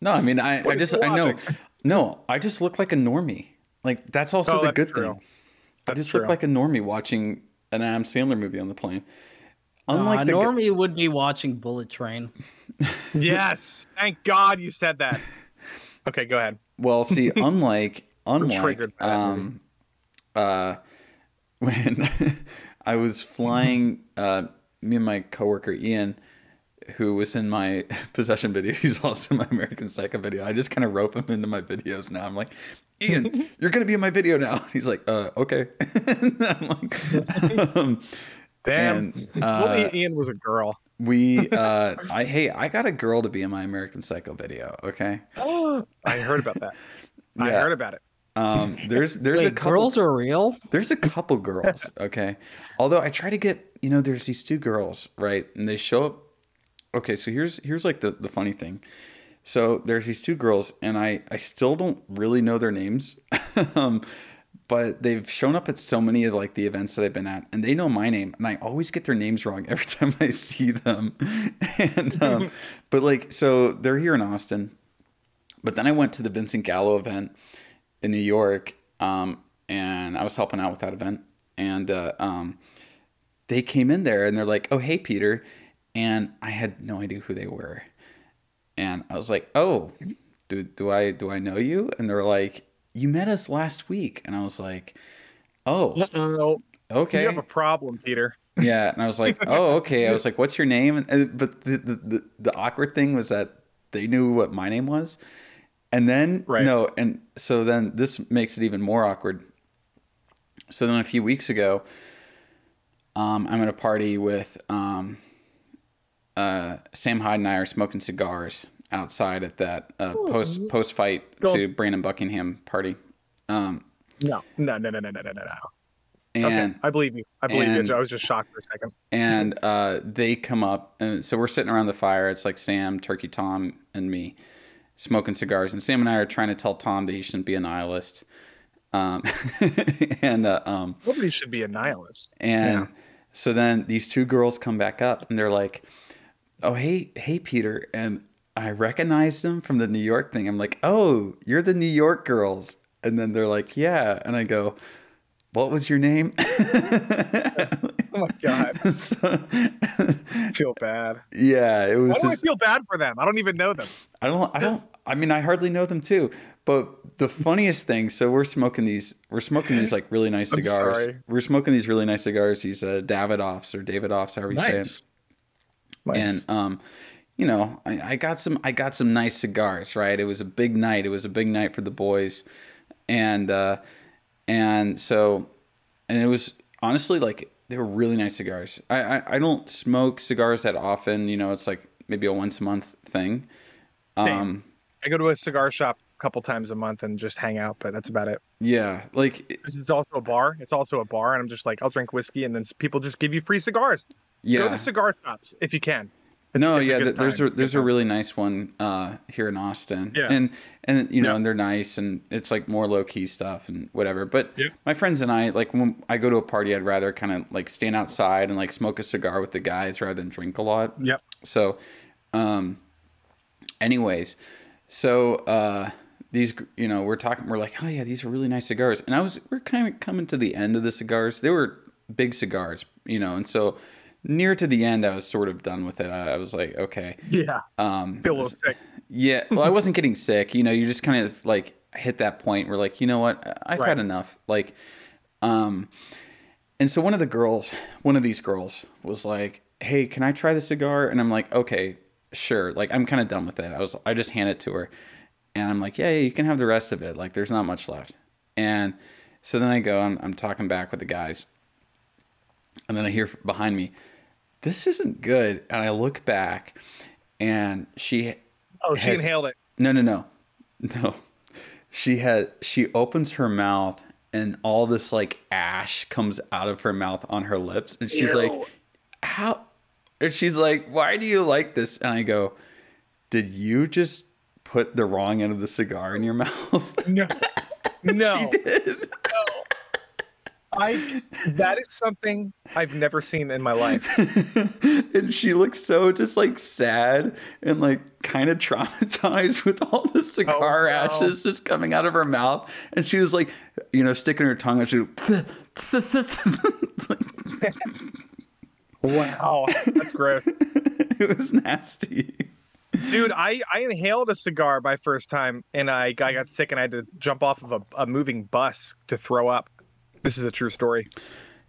No, I mean, I, I just, I know, no, I just look like a normie. Like that's also Oh, the that's good true. thing. I That's just look like a normie watching an Adam Sandler movie on the plane. Uh, Unlike the gu- normally would be watching Bullet Train. yes, thank God you said that. Okay, go ahead. Well, see, unlike unlike triggered by that movie. um, uh, when I was flying, uh, me and my coworker Ian, who was in my possession video, he's also in my American Psycho video. I just kind of rope him into my videos now. I'm like, Ian, you're gonna be in my video now. And He's like, uh, okay. And I'm like, um, Damn. And, well, uh, Ian was a girl. we, uh, I hey, I got a girl to be in my American Psycho video. Okay. Oh, I heard about that. I heard about it. Um, there's there's a couple girls are real? There's a couple girls, okay. Although I try to get, you know, there's these two girls, right? And they show up. Okay, so here's here's like the the funny thing. So there's these two girls, and I I still don't really know their names, um, but they've shown up at so many of like the events that I've been at, and they know my name, and I always get their names wrong every time I see them. and um, but like, so they're here in Austin, but then I went to the Vincent Gallo event in New York, um, and I was helping out with that event, and uh, um, they came in there and they're like, "Oh, hey, Peter," and I had no idea who they were, and I was like, "Oh, do do I do I know you?" And they're like, "You met us last week," and I was like, "Oh, Uh-oh. okay." You have a problem, Peter. Yeah, and I was like, "Oh, okay." I was like, "What's your name?" And but the, the the the awkward thing was that they knew what my name was, and then Right. no, and so then this makes it even more awkward. So then a few weeks ago, um, I'm at a party with um, uh, Sam Hyde and I are smoking cigars outside at that uh, post post fight Go. to Brandon Buckingham party. Um, No, no, no, no, no, no, no, no. and Okay, I believe you. I believe and- you. I was just shocked for a second. and uh, they come up and so we're sitting around the fire it's like sam turkey tom and me smoking cigars and sam and i are trying to tell tom that he shouldn't be a nihilist um, and uh, um, Nobody should be a nihilist. and Yeah. so then these two girls come back up and they're like oh hey hey peter and i recognized them from the new york thing i'm like oh you're the new york girls and then they're like yeah and i go what was your name Oh my god, So- I feel bad. yeah, it was Why do I feel bad for them? I don't even know them. I don't I don't I mean I hardly know them too. But the funniest thing, so we're smoking these we're smoking these like really nice cigars. sorry. We're smoking these really nice cigars, these uh Davidoffs or Davidoffs, however you say it. Nice. Nice. And um, you know, I, I got some I got some nice cigars, right? It was a big night. It was a big night for the boys. And uh and so and it was honestly like they were really nice cigars. I, I, I don't smoke cigars that often, you know, it's like maybe a once a month thing. Same. Um I go to a cigar shop a couple times a month and just hang out, but that's about it. yeah, like This is also a bar. It's also a bar, and I'm just like, I'll drink whiskey, and then people just give you free cigars. Yeah, Go to cigar shops if you can. It's- no, it's yeah, th- there's time. a there's a really nice one uh, here in Austin, Yeah. and and you know, Yeah. and they're nice, and it's like more low key stuff and whatever. But Yeah. my friends and I, like when I go to a party, I'd rather kind of like stand outside and like smoke a cigar with the guys rather than drink a lot. Yep. So, um, anyways, so uh, these, you know, we're talking, we're like, oh yeah, these are really nice cigars, and I was, we're kind of coming to the end of the cigars. They were big cigars, you know, and so near to the end, I was sort of done with it. I, I was like, okay, Yeah. um, Feel a sick. yeah. Well, I wasn't getting sick. You know, you just kind of like hit that point where like, you know what, I've Right. had enough. Like, um, and so one of the girls, one of these girls was like, Hey, can I try the cigar? And I'm like, okay, sure. Like, I'm kind of done with it. I was, I just hand it to her and I'm like, yeah, yeah, you can have the rest of it. Like, there's not much left. And so then I go, I'm, I'm talking back with the guys and then I hear behind me, this isn't good. And I look back and she Oh, she has- inhaled it. no, no, no, no. She had she opens her mouth and all this like ash comes out of her mouth on her lips, and she's like, "How?" And she's like, "Why do you like this?" And I go, "Did you just put the wrong end of the cigar in your mouth?" No. No. she did. I that is something I've never seen in my life. and she looks so just like sad and like kind of traumatized with all the cigar Oh, no. ashes just coming out of her mouth. And she was like, you know, sticking her tongue out. She Wow. That's gross. it was nasty. Dude, I, I inhaled a cigar my first time and I, I got sick and I had to jump off of a, a moving bus to throw up. This is a true story.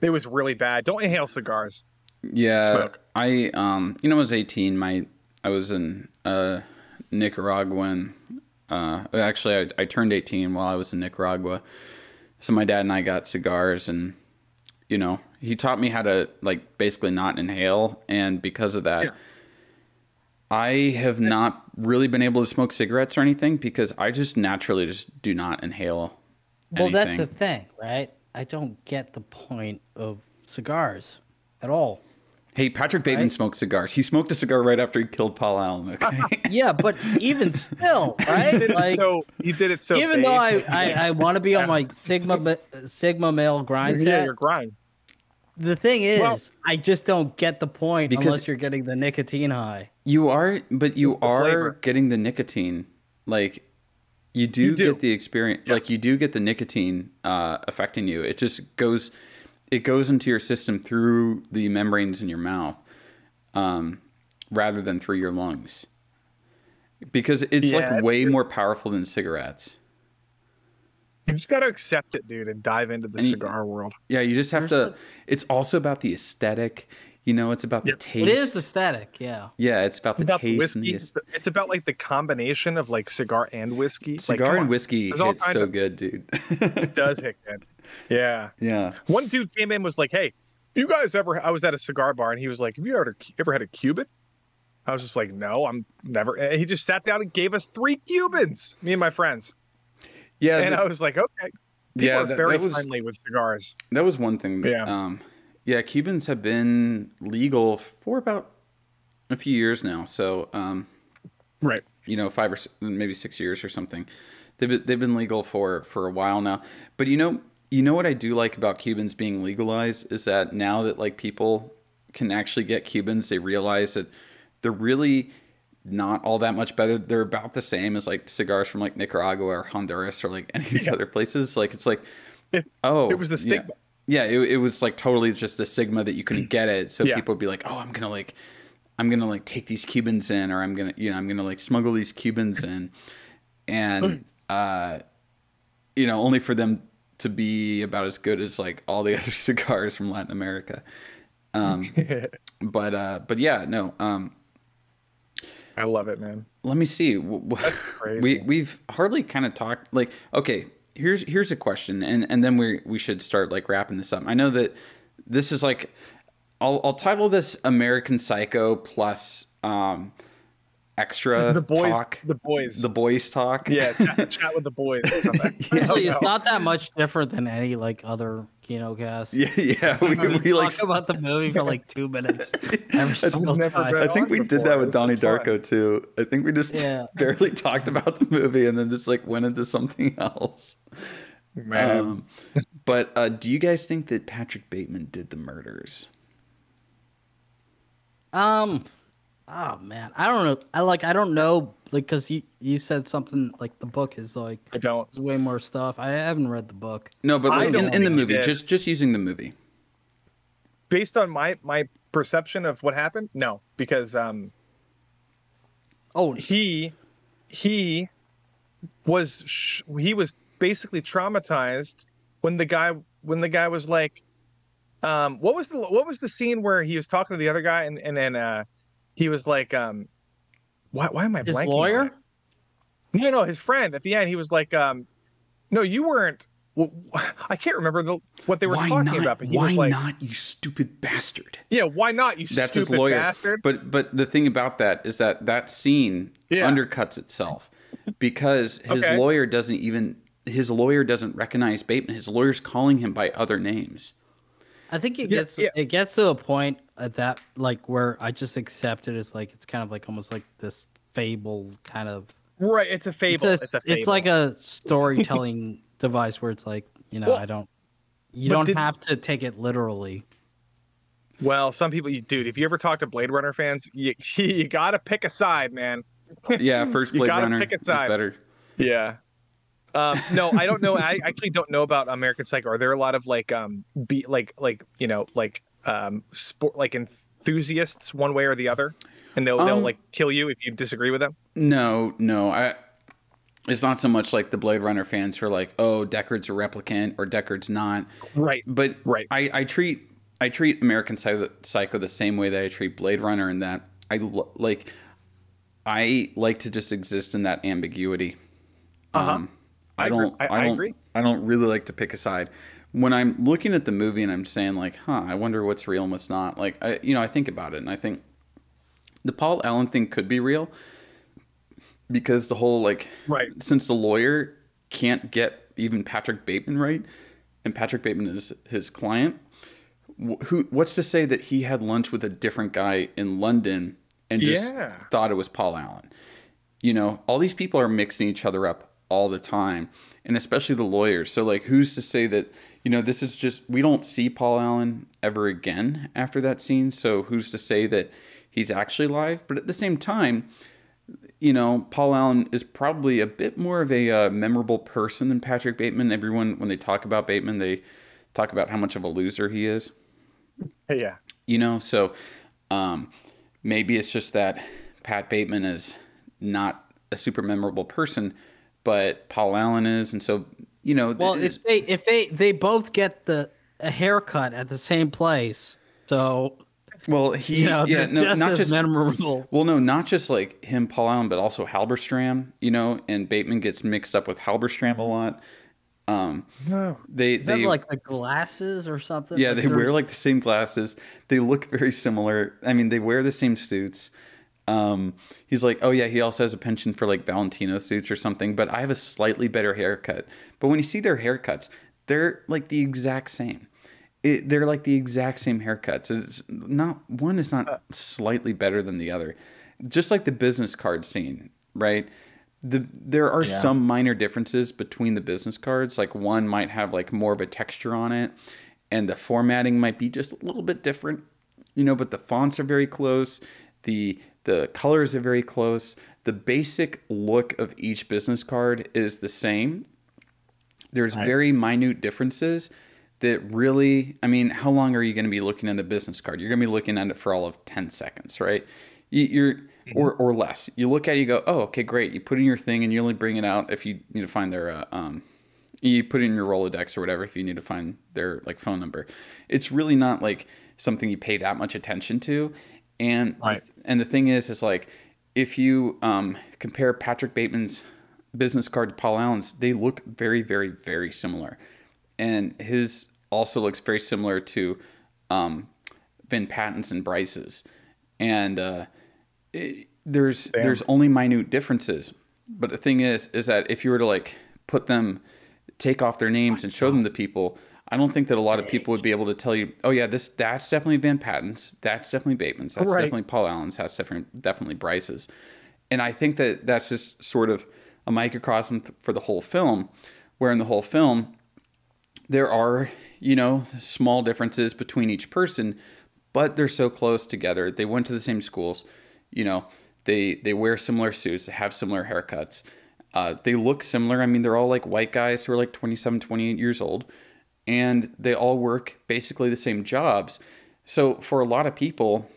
It was really bad. Don't inhale cigars. Yeah, Smoke. I um, you know, I was 18. My I was in uh, Nicaraguan. Uh, actually, I, I turned 18 while I was in Nicaragua. So my dad and I got cigars, and you know, he taught me how to like basically not inhale, and because of that. Yeah. I have not really been able to smoke cigarettes or anything because I just naturally just do not inhale. Well, that's the thing, right? I don't get the point of cigars at all. Hey, Patrick Bateman Right? smoked cigars. He smoked a cigar right after he killed Paul Allen. Okay. Yeah, but even still, right? He Like, so he did it so even though I. I, I want to be on my Sigma Sigma male grind yeah, set, your grind. the thing is, Well- I just don't get the point Because- unless you're getting the nicotine high. You are, but you are flavor. getting the nicotine. Like you do, You do. get the experience. Like you do get the nicotine uh, affecting you. It just goes, it goes into your system through the membranes in your mouth, um, rather than through your lungs. Because it's Yeah, like it's way true. more powerful than cigarettes. You just got to accept it, dude, and dive into the And you- cigar world. Yeah, you just have There's to. It's also about the aesthetic. You know, it's about the Yep. taste. It is aesthetic, yeah. Yeah, it's about the about the taste and the It's, aesthetic. it's about like the combination of like cigar and whiskey. Cigar come and whiskey it's all kinds so of- good, dude. It does hit good. Yeah. yeah. One dude came in and was like, "Hey, you guys ever?" I was at a cigar bar and he was like, "Have you ever ever had a Cuban?" I was just like, "No, I'm never." And he just sat down and gave us three Cubans, me and my friends, Yeah, and th- I was like, "Okay." People yeah, are that, very that was friendly with cigars. that was one thing. Yeah. Um, yeah, Cubans have been legal for about a few years now. So, um, Right. you know, five or maybe six years or something. They've been, they've been legal for for a while now. But you know, you know what I do like about Cubans being legalized is that now that like people can actually get Cubans, they realize that they're really not all that much better. They're about the same as like cigars from like Nicaragua or Honduras or like any of these Yeah. other places. Like it's like, oh, It was the stigma. Yeah, it, it was like totally just a stigma that you couldn't get it. So Yeah. people would be like, oh, I'm gonna like, I'm gonna like take these Cubans in, or I'm gonna, you know, I'm gonna like smuggle these Cubans in, and uh, you know, only for them to be about as good as like all the other cigars from Latin America. Um, but uh, but yeah, no. Um, I love it, man. let me see. W- crazy. We we've hardly kind of talked like okay. Here's here's a question, and and then we we should start like wrapping this up. I know that this is like I'll I'll title this American Psycho plus um extra The boys, talk. the boys. the boys talk. yeah, chat, chat with the boys. Or something. Actually, it's don't that much different than any like other KinoKast. yeah, yeah. We, We, we like talk about the movie for like two minutes every single never time. I think we on did that with Donnie. Darko too. I think we just Yeah. barely talked about the movie and then just like went into something else. Man. Um, but uh, do you guys think that Patrick Bateman did the murders? Um, oh man, I don't know. I like I don't know like because you you said something like the book is like I don't. there's way more stuff. I haven't read the book. No, but like in, in the movie, just just using the movie. based on my my perception of what happened, no, because um, Oh, he he was sh- he was basically traumatized when the guy when the guy was like um what was the what was the scene where he was talking to the other guy and and then uh he was like um why why am I his blanking on lawyer. it? No, no, his friend at the end he was like um no, you weren't well, I can't remember the, what they were why talking not? about, but he why was like, not, you stupid bastard? "Yeah, why not? You That's stupid his lawyer. bastard." But but the thing about that is that that scene Yeah. undercuts itself because his Okay. lawyer doesn't even his lawyer doesn't recognize Bateman. His lawyer's calling him by other names. I think it Yeah, gets yeah. it gets to a point at that like where I just accept it as like it's kind of like almost like this fable kind of. Right, it's a fable. It's, It's, a, a, fable. it's like a storytelling device where it's like you know Well, I don't you don't did- have to take it literally. Well, some people, you dude, if you ever talk to Blade Runner fans, you you gotta pick a side, man. Yeah, first You Blade gotta Runner pick a is side. better. Yeah. Um, no, I don't know. I actually don't know about American Psycho. Are there a lot of like um be like like you know like um sport like enthusiasts one way or the other, and they'll they'll Um, like kill you if you disagree with them? No, no. I it's not so much like the Blade Runner fans who are like, "Oh, Deckard's a replicant or Deckard's not." Right. But Right. I, I treat I treat American Psycho, Psycho the same way that I treat Blade Runner, in that I like I like to just exist in that ambiguity. Uh-huh. Um, I don't. I- I, I don't. agree. I don't really like to pick a side. When I'm looking at the movie and I'm saying like, "Huh, I wonder what's real and what's not." Like, I you know I think about it and I think the Paul Allen thing could be real because the whole like Right. since the lawyer can't get even Patrick Bateman right, and Patrick Bateman is his client. Who? What's to say that he had lunch with a different guy in London and just Yeah. thought it was Paul Allen? You know, all these people are mixing each other up all the time, and especially the lawyers. So, like, who's to say that you know this is just we don't see Paul Allen ever again after that scene? So, who's to say that he's actually live? But at the same time, you know, Paul Allen is probably a bit more of a uh, memorable person than Patrick Bateman. Everyone, when they talk about Bateman, they talk about how much of a loser he is. Yeah. You know, so um, maybe it's just that Pat Bateman is not a super memorable person, but Paul Allen is, and so you know, Well, th- if they if they they both get the a haircut at the same place, so well, he, you know yeah, no, just not just memorable. Well, no, not just like him, Paul Allen, but also Halberstram. You know, and Bateman gets mixed up with Halberstram a lot. Um, No. they Is that they like the glasses or something? yeah Like they wear like the same glasses. They look very similar. I mean, they wear the same suits. Um, he's like, oh yeah, he also has a penchant for like Valentino suits or something. But I have a slightly better haircut. But when you see their haircuts, they're like the exact same. It, they're like the exact same haircuts. It's not one is not slightly better than the other. Just like the business card scene, right? The there are Yeah. some minor differences between the business cards. Like one might have like more of a texture on it, and the formatting might be just a little bit different, you know. But the fonts are very close. the The colors are very close. The basic look of each business card is the same. There's very minute differences that really, I mean, how long are you going to be looking at a business card? You're going to be looking at it for all of 10 seconds, right? You, you're, or, or less. You look at it, you go, oh, okay, great. You put in your thing and you only bring it out if you need to find their, uh, um, you put in your Rolodex or whatever if you need to find their like phone number. It's really not like something you pay that much attention to. And, Right. and the thing is, is like, if you um, compare Patrick Bateman's business card to Paul Allen's, they look very, very, very similar. And his also looks very similar to um, Van Patten's and Bryce's. And uh, it, there's there's only minute differences. But the thing is, is that if you were to like put them, take off their names and show them to people, I don't think that a lot of people would be able to tell you, oh yeah, this that's definitely Van Patten's, that's definitely Bateman's, that's Right. definitely Paul Allen's, that's definitely definitely Bryce's. And I think that that's just sort of a microcosm for the whole film, where in the whole film there are, you know, small differences between each person, but they're so close together. They went to the same schools, you know, they they wear similar suits, they have similar haircuts. Uh, they look similar. I mean, they're all like white guys who are like 27, 28 years old, and they all work basically the same jobs. So for a lot of people,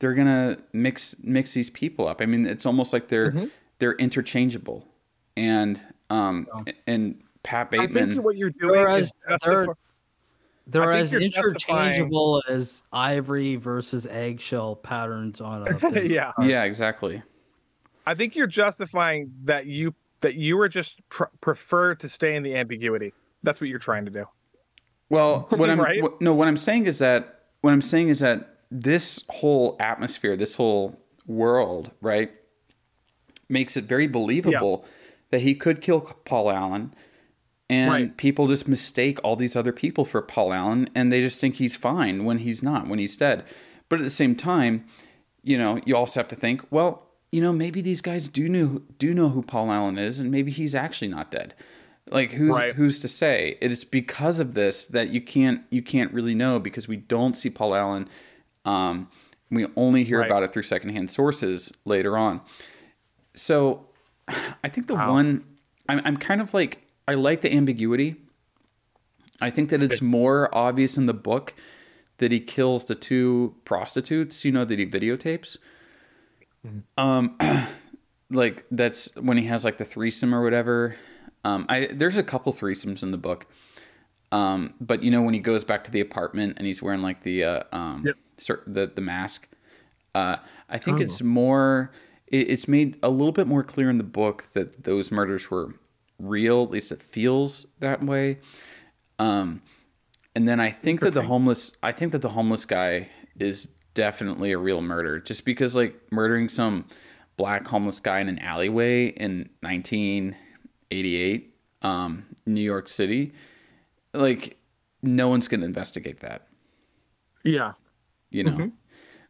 they're gonna mix mix these people up. I mean, it's almost like they're Mm-hmm. they're interchangeable, and um and Pat Bateman. I think what you're doing Whereas is they're- They're as you're justifying- interchangeable as ivory versus eggshell patterns on a. yeah. yeah, exactly. I think you're justifying that you that you were just pr- prefer to stay in the ambiguity. That's what you're trying to do. Well, what I'm Right? what, no, what I'm saying is that what I'm saying is that this whole atmosphere, this whole world, right, makes it very believable that he could kill Paul Allen, and Right. people just mistake all these other people for Paul Allen, and they just think he's fine when he's not, when he's dead. But at the same time, you know, you also have to think, well, you know, maybe these guys do know do know who Paul Allen is, and maybe he's actually not dead. Like who's Right. who's to say? It is because of this that you can't you can't really know because we don't see Paul Allen. Um, we only hear Right. about it through secondhand sources later on. So, I think the Wow. one I'm I'm kind of like I like the ambiguity. I think that it's more obvious in the book that he kills the two prostitutes, you know, that he videotapes. Um, like that's when he has like the threesome or whatever. Um, I there's a couple threesomes in the book. Um, but you know when he goes back to the apartment and he's wearing like the uh, um, Yep. the the mask. Uh, I think it's more. It, it's made a little bit more clear in the book that those murders were real. At least it feels that way. Um, and then I think that the homeless, I think that the homeless guy is definitely a real murder, just because like murdering some black homeless guy in an alleyway in 1988, um, New York City, like no one's gonna investigate that, Yeah. you know, Mm-hmm.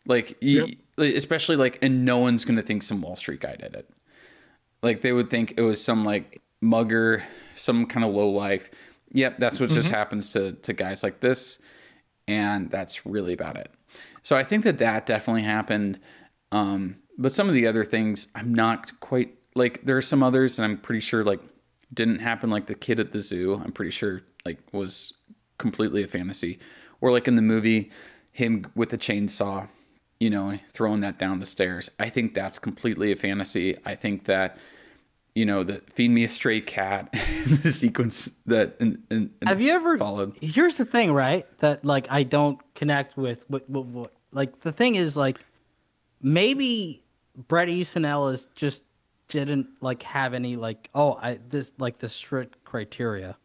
like you, especially like, and no one's gonna think some Wall Street guy did it. Like they would think it was some like mugger, some kind of low life. Yep, that's what just happens to to guys like this, and that's really about it. So I think that that definitely happened. Um, but some of the other things, I'm not quite like. There are some others that I'm pretty sure like didn't happen. Like the kid at the zoo, I'm pretty sure like was completely a fantasy, or like in the movie, him with the chainsaw, you know, throwing that down the stairs. I think that's completely a fantasy. I think that you know the feed me a stray cat, the sequence that in, in, in Have you ever followed. Here's the thing, right? That like I don't connect with what, what, what like the thing is like maybe Bret Easton Ellis just didn't like have any like oh I this like the strict criteria.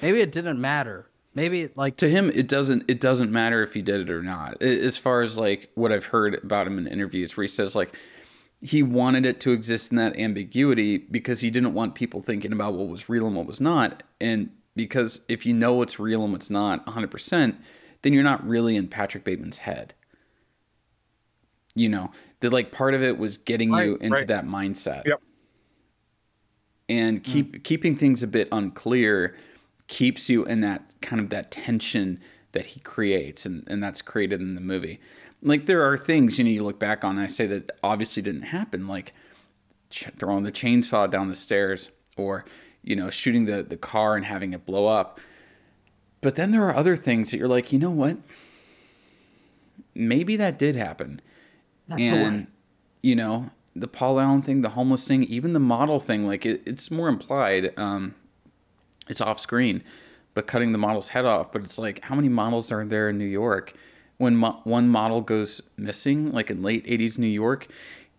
Maybe it didn't matter. Maybe like to him it doesn't it doesn't matter if he did it or not as far as like what i've heard about him in interviews where he says like he wanted it to exist in that ambiguity because he didn't want people thinking about what was real and what was not and because if you know what's real and what's not 100% then you're not really in patrick bateman's head you know that like part of it was getting you into right. that mindset. Yep. and hmm. keep keeping things a bit unclear keeps you in that kind of that tension that he creates and, and that's created in the movie. Like there are things you know you look back on and i say that obviously didn't happen like ch- throwing the chainsaw down the stairs or you know shooting the, the car and having it blow up. But then there are other things that you're like you know what? Maybe that did happen and you know the paul allen thing the homeless thing even the model thing like it, it's more implied um it's off screen but cutting the model's head off but it's like how many models are there in new york? When mo- one model goes missing like in late 80s new york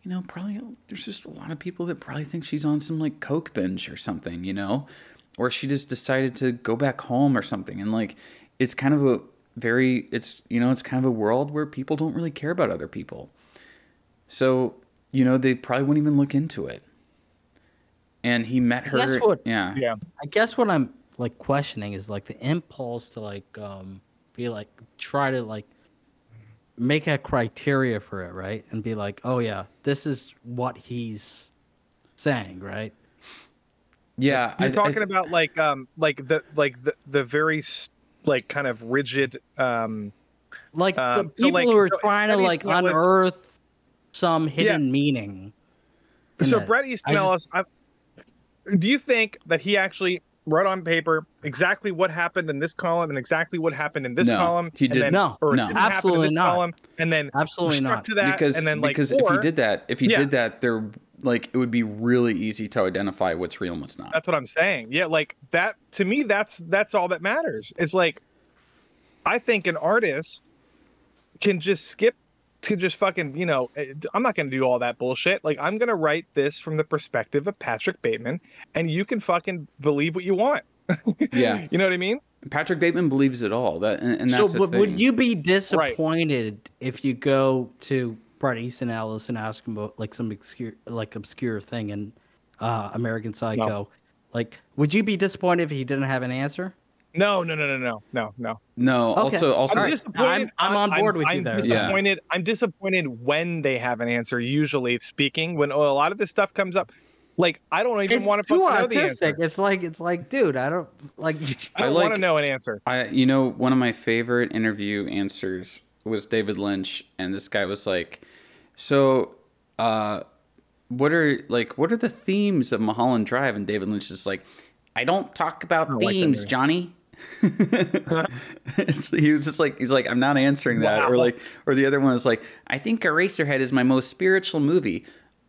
you know probably there's just a lot of people that probably think she's on some like coke binge or something you know? Or she just decided to go back home or something and like it's kind of a very it's you know it's kind of a world where people don't really care about other people so you know they probably wouldn't even look into it and he met her Guess what? yeah Yeah. I guess what I'm like questioning is like the impulse to like um be like try to like make a criteria for it, right? And be like, "Oh yeah, this is what he's saying," right? yeah You're I- I talking th- about like um like the like the the very like kind of rigid um Like the Um, so, people like- who are so trying to like unearth some hidden meaning. so it. Bret Easton I just- Ellis do you think that he actually wrote on paper exactly what happened in this column and exactly what happened in this No, colum. he and did- then- No, or no. didn't in Absolutely this not. Column, and then Absolutely not. to that, because and then like because or, if he did that, if he Yeah. did that, there like it would be really easy to identify what's real and what's not. That's what I'm saying. Yeah, like that to me that's that's all that matters. It's like I think an artist can just skip to just fucking, you know, eh, I'm not going to do all that bullshit. Like I'm going to write this from the perspective of Patrick Bateman and you can fucking believe what you want. Yeah. You know what I mean? Patrick Bateman believes it all. That and, and So, that's the but thing. would you be disappointed if you go to Bret Easton Ellis and ask him about like some obscure, like obscure thing in uh, American Psycho? Like, would you be disappointed if he didn't have an answer? No, no, no, no, no, no, no. No. Okay. Also, also, I'm disappointed. I'm- I'm on board with you I'm there. Disappointed. I'm disappointed when they have an answer. Usually speaking, when a lot of this stuff comes up, like I don't even want to too know the answer. autistic. It's like it's like, dude, I don't like. I don't I want to know an answer. I you know one of my favorite interview answers was David Lynch, and this guy was like, "So, uh, what are like what are the themes of Mulholland Drive?" And David Lynch is like, "I don't talk about don't like that themes, movie. Johnny." It's- he was just like he's like I'm not answering that or like or the other one was like I think Eraserhead is my most spiritual movie.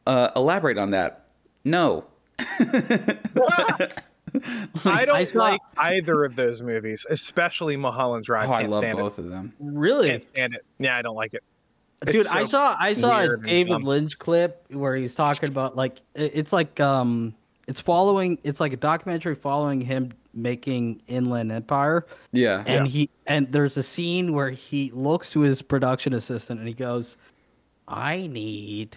Uh, elaborate on that. No. I don't I saw- like either of those movies, especially Mulholland Drive. Oh, I Can't love stand both of them. really, Can't stand it. Yeah, I don't like it. It's dude i saw i saw a david lynch clip where he's talking about like it's like um it's following it's like a documentary following him making inland empire. Yeah. and he and there's a scene where he looks to his production assistant and he goes i need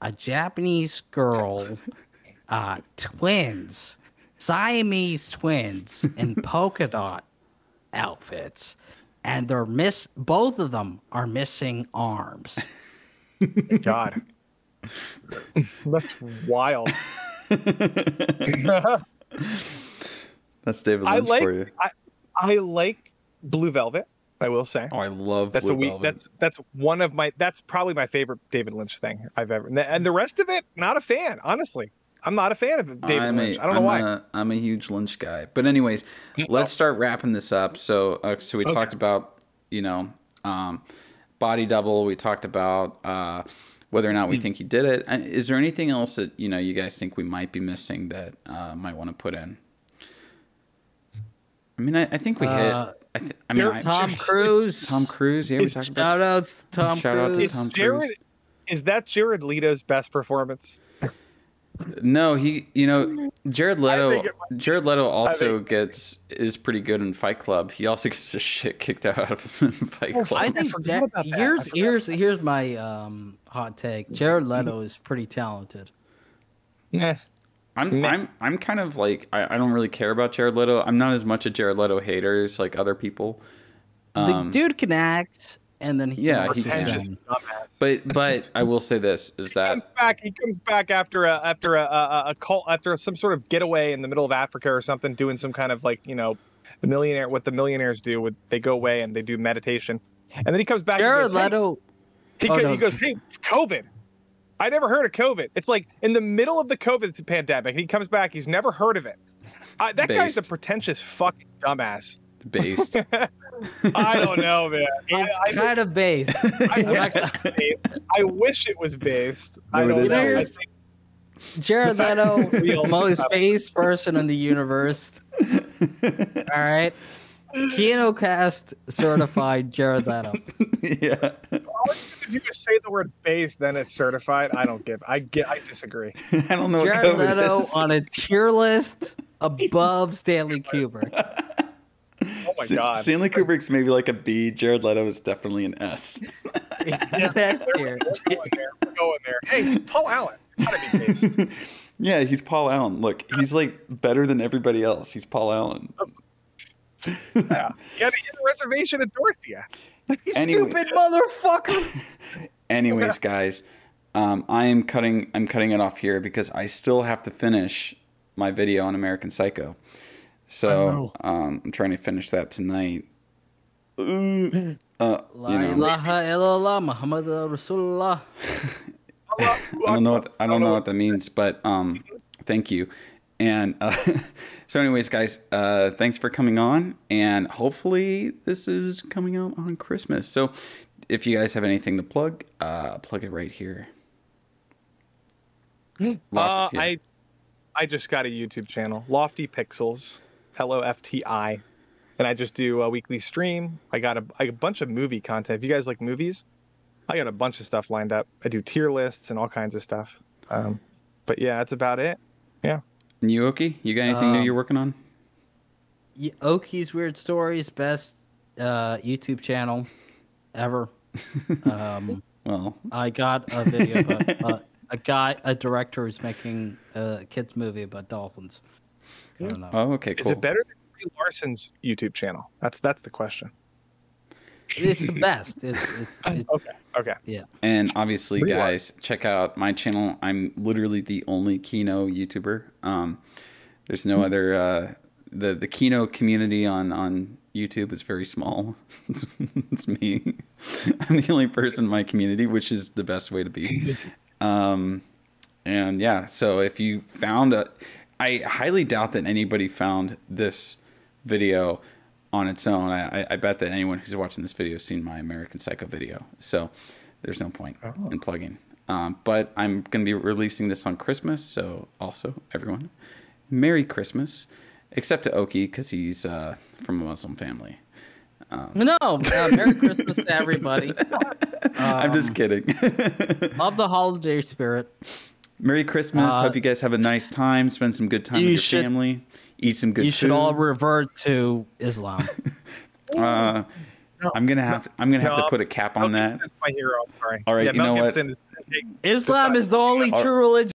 a japanese girl uh twins siamese twins in polka dot outfits. And they're miss both of them are missing arms. God, that's wild. That's David I Lynch like for you. I, I like Blue Velvet. I will say Oh, I love that's Blue a we, Velvet. that's that's one of my that's probably my favorite David Lynch thing I've ever and the rest of it not a fan honestly. I'm not a fan of David I'm Lynch. A, I don't know I'm why. A, I'm a huge Lynch guy. But anyways, let's start wrapping this up. So, uh, so we talked about, you know, um, body double. We talked about uh, whether or not we think he did it. Uh, there anything else that you know you guys think we might be missing that uh, might want to put in? I mean, I, I think we Uh, hit. I, th- I mean, You're- I, tom cruise Tom Cruise. Yeah, we talked about. shout outs to tom Shout out to cruise Tom is Jared is that Jared Leto's best performance? No, he. You know, Jared Leto. Jared Leto also gets is pretty good in Fight Club. He also gets the shit kicked out of him in Fight Oh, Club. I I think that, about that. Here's here's here's my um, hot take. Jared Leto is pretty talented. Yeah. I'm I'm I'm kind of like I, I don't really care about Jared Leto. I'm not as much a Jared Leto hater as like other people. the Um, dude can act, and then he Yeah, can he can. his Pretentious own. dumbass. but but I will say this is He that comes back. He comes back after a after a, a, a cult after some sort of getaway in the middle of Africa or something, doing some kind of like you know, the millionaire what the millionaires do. With they go away and they do meditation, and then he comes back. Jared and goes, hey, Leto. he, Oh, go- no. he goes, "Hey, it's COVID." I never heard of COVID. It's like in the middle of the COVID pandemic. He comes back. He's never heard of it. I, that guy's a pretentious fucking dumbass. based. I don't know, man. It's I, kind of based. I, wish it was based. I wish it was based. I No, it don't know. I think- Jared Leto, Real. most based person in the universe. All right. KinoKast certified Jared Leto. yeah. If you just say the word base, then it's certified. I don't give. I get. I disagree. I don't know what Jared COVID Leto is. on a tier list above Stanley Kubrick. Oh my god. Stanley Kubrick's maybe like a B. Jared Leto is definitely an S. That's tier. We're going there. We're going there. Hey, it's Paul Allen. It's gotta be based. yeah, he's Paul Allen. Look, he's like better than everybody else. He's Paul Allen. Yeah. He had, a, he had a reservation at Dorsia. Anyway. Stupid motherfucker. Anyways, guys, um, I am cutting. I'm cutting it off here because I still have to finish my video on American Psycho. So um, I'm trying to finish that tonight. Uh, you know, ilaha illallah Muhammad Rasulullah. I don't know. What, I don't know what that means, but um, thank you. And uh, so, anyways, guys, uh, thanks for coming on. And hopefully, this is coming out on Christmas. So, if you guys have anything to plug, uh, plug it right here. Uh, I I just got a YouTube channel, Lofti Pixels, hello FTI, and I just do a weekly stream. I got a, a bunch of movie content. If you guys like movies, I got a bunch of stuff lined up. I do tier lists and all kinds of stuff. Um, but yeah, that's about it. Yeah. Nyoki, you got anything new Um, you're working on? Y- Oki's Weird Stories, best uh, YouTube channel ever. um, Well, I got a video about uh, a guy, a director who's making a kids movie about dolphins. I don't know. oh, okay, Cool. Is it better than Brie Larson's YouTube channel? That's that's the question. It's the best. It's, it's, it's Okay. Okay. yeah. And obviously, Pretty wild. guys, check out my channel. I'm literally the only Kino YouTuber. Um, there's no other. Uh, the the Kino community on on YouTube is very small. it's, it's me. I'm the only person in my community, which is the best way to be. Um, and yeah, so if you found a, I highly doubt that anybody found this video on its own. I, I- I bet that anyone who's watching this video has seen my American Psycho video. So there's no point in plugging. Um, but I'm going to be releasing this on Christmas. So also, everyone, Merry Christmas, except to Oki because he's uh, from a Muslim family. No, uh, Merry Christmas to everybody. I'm just Um, kidding. Love the holiday spirit. Merry Christmas. Uh, Hope you guys have a nice time. Spend some good time you with your should- family. Eat some good you food. should all revert to Islam. Uh, I'm gonna have to, I'm gonna have No, to put a cap on Mel that. My hero. I'm sorry. All right, Yeah, you Mel know what? Gibson is Islam is the only All- true religion.